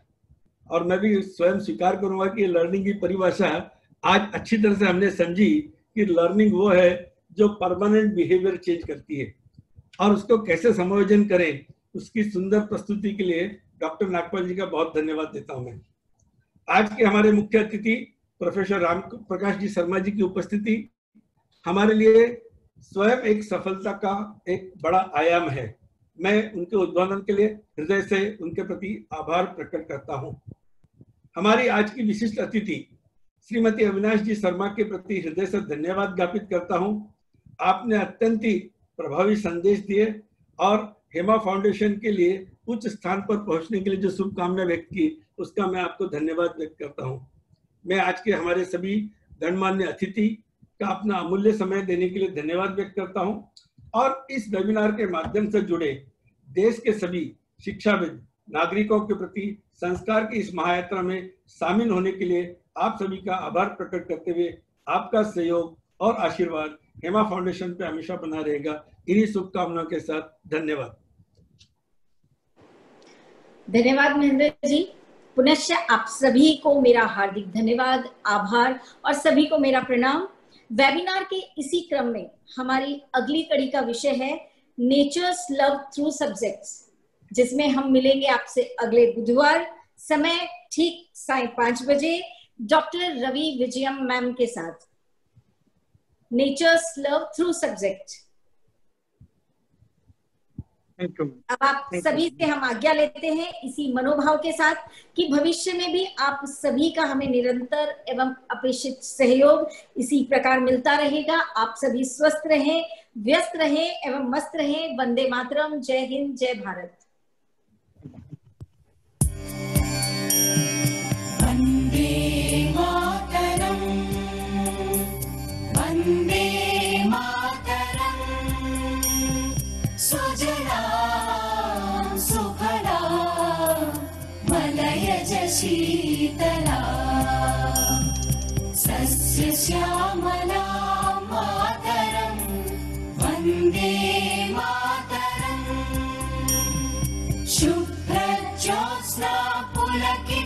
और मैं भी स्वयं स्वीकार करूँगा कि लर्निंग की परिभाषा आज अच्छी तरह से हमने समझी कि लर्निंग वो है जो परमानेंट बिहेवियर चेंज करती है। और उसको कैसे समायोजन करें, उसकी सुंदर प्रस्तुति के लिए डॉक्टर नागपाल जी का बहुत धन्यवाद देता हूँ मैं। आज के हमारे मुख्य अतिथि प्रोफेसर राम प्रकाश जी शर्मा जी की उपस्थिति हमारे लिए स्वयं एक सफलता का एक बड़ा आयाम है। मैं उनके उद्बोधन के लिए हृदय से उनके प्रति आभार प्रकट करता हूँ। हमारी आज की विशिष्ट अतिथि, श्रीमती अविनाश जी शर्मा के प्रति हृदय से धन्यवाद ज्ञापित करता हूँ। आपने अत्यंत ही प्रभावी संदेश दिए और हेमा फाउंडेशन के लिए उच्च स्थान पर पहुँचने के लिए जो शुभकामना व्यक्त की, उसका मैं आपको धन्यवाद व्यक्त करता हूँ। मैं आज के हमारे सभी गणमान्य अतिथि का अपना अमूल्य समय देने के लिए धन्यवाद व्यक्त करता हूँ और इस वेबिनार के माध्यम से जुड़े देश के सभी शिक्षाविद, नागरिकों के प्रति संस्कार की इस महायात्रा में शामिल होने के लिए आप सभी का आभार प्रकट करते हुए आपका सहयोग और आशीर्वाद। हेमा फाउंडेशन पे हमेशा बना रहेगा। इन्हीं शुभकामनाओं के साथ धन्यवाद। धन्यवाद महेंद्र जी। पुनश्च आप सभी को मेरा हार्दिक धन्यवाद, आभार और सभी को मेरा प्रणाम। वेबिनार के इसी क्रम में हमारी अगली कड़ी का विषय है नेचर्स लव थ्रू सब्जेक्ट्स जिसमें हम मिलेंगे आपसे अगले बुधवार समय ठीक साय पाँच बजे डॉक्टर रवि विजयम मैम के साथ। नेचर्स लव थ्रू सब्जेक्ट अब आप सभी से हम आज्ञा लेते हैं इसी मनोभाव के साथ कि भविष्य में भी आप सभी का हमें निरंतर एवं अपेक्षित सहयोग इसी प्रकार मिलता रहेगा। आप सभी स्वस्थ रहें व्यस्त रहें एवं मस्त रहें। वंदे मातरम। जय हिंद जय भारत। शीतला। सस्य श्यामला मातरम् वन्दे मातरम्। शुभ्रज्योत्स्ना पुलकितयामिनी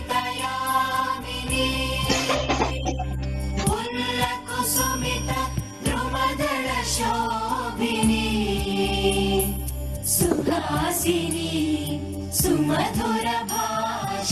पुल्लकुसुमित द्रुमदलशोभिनी। सुहासिनी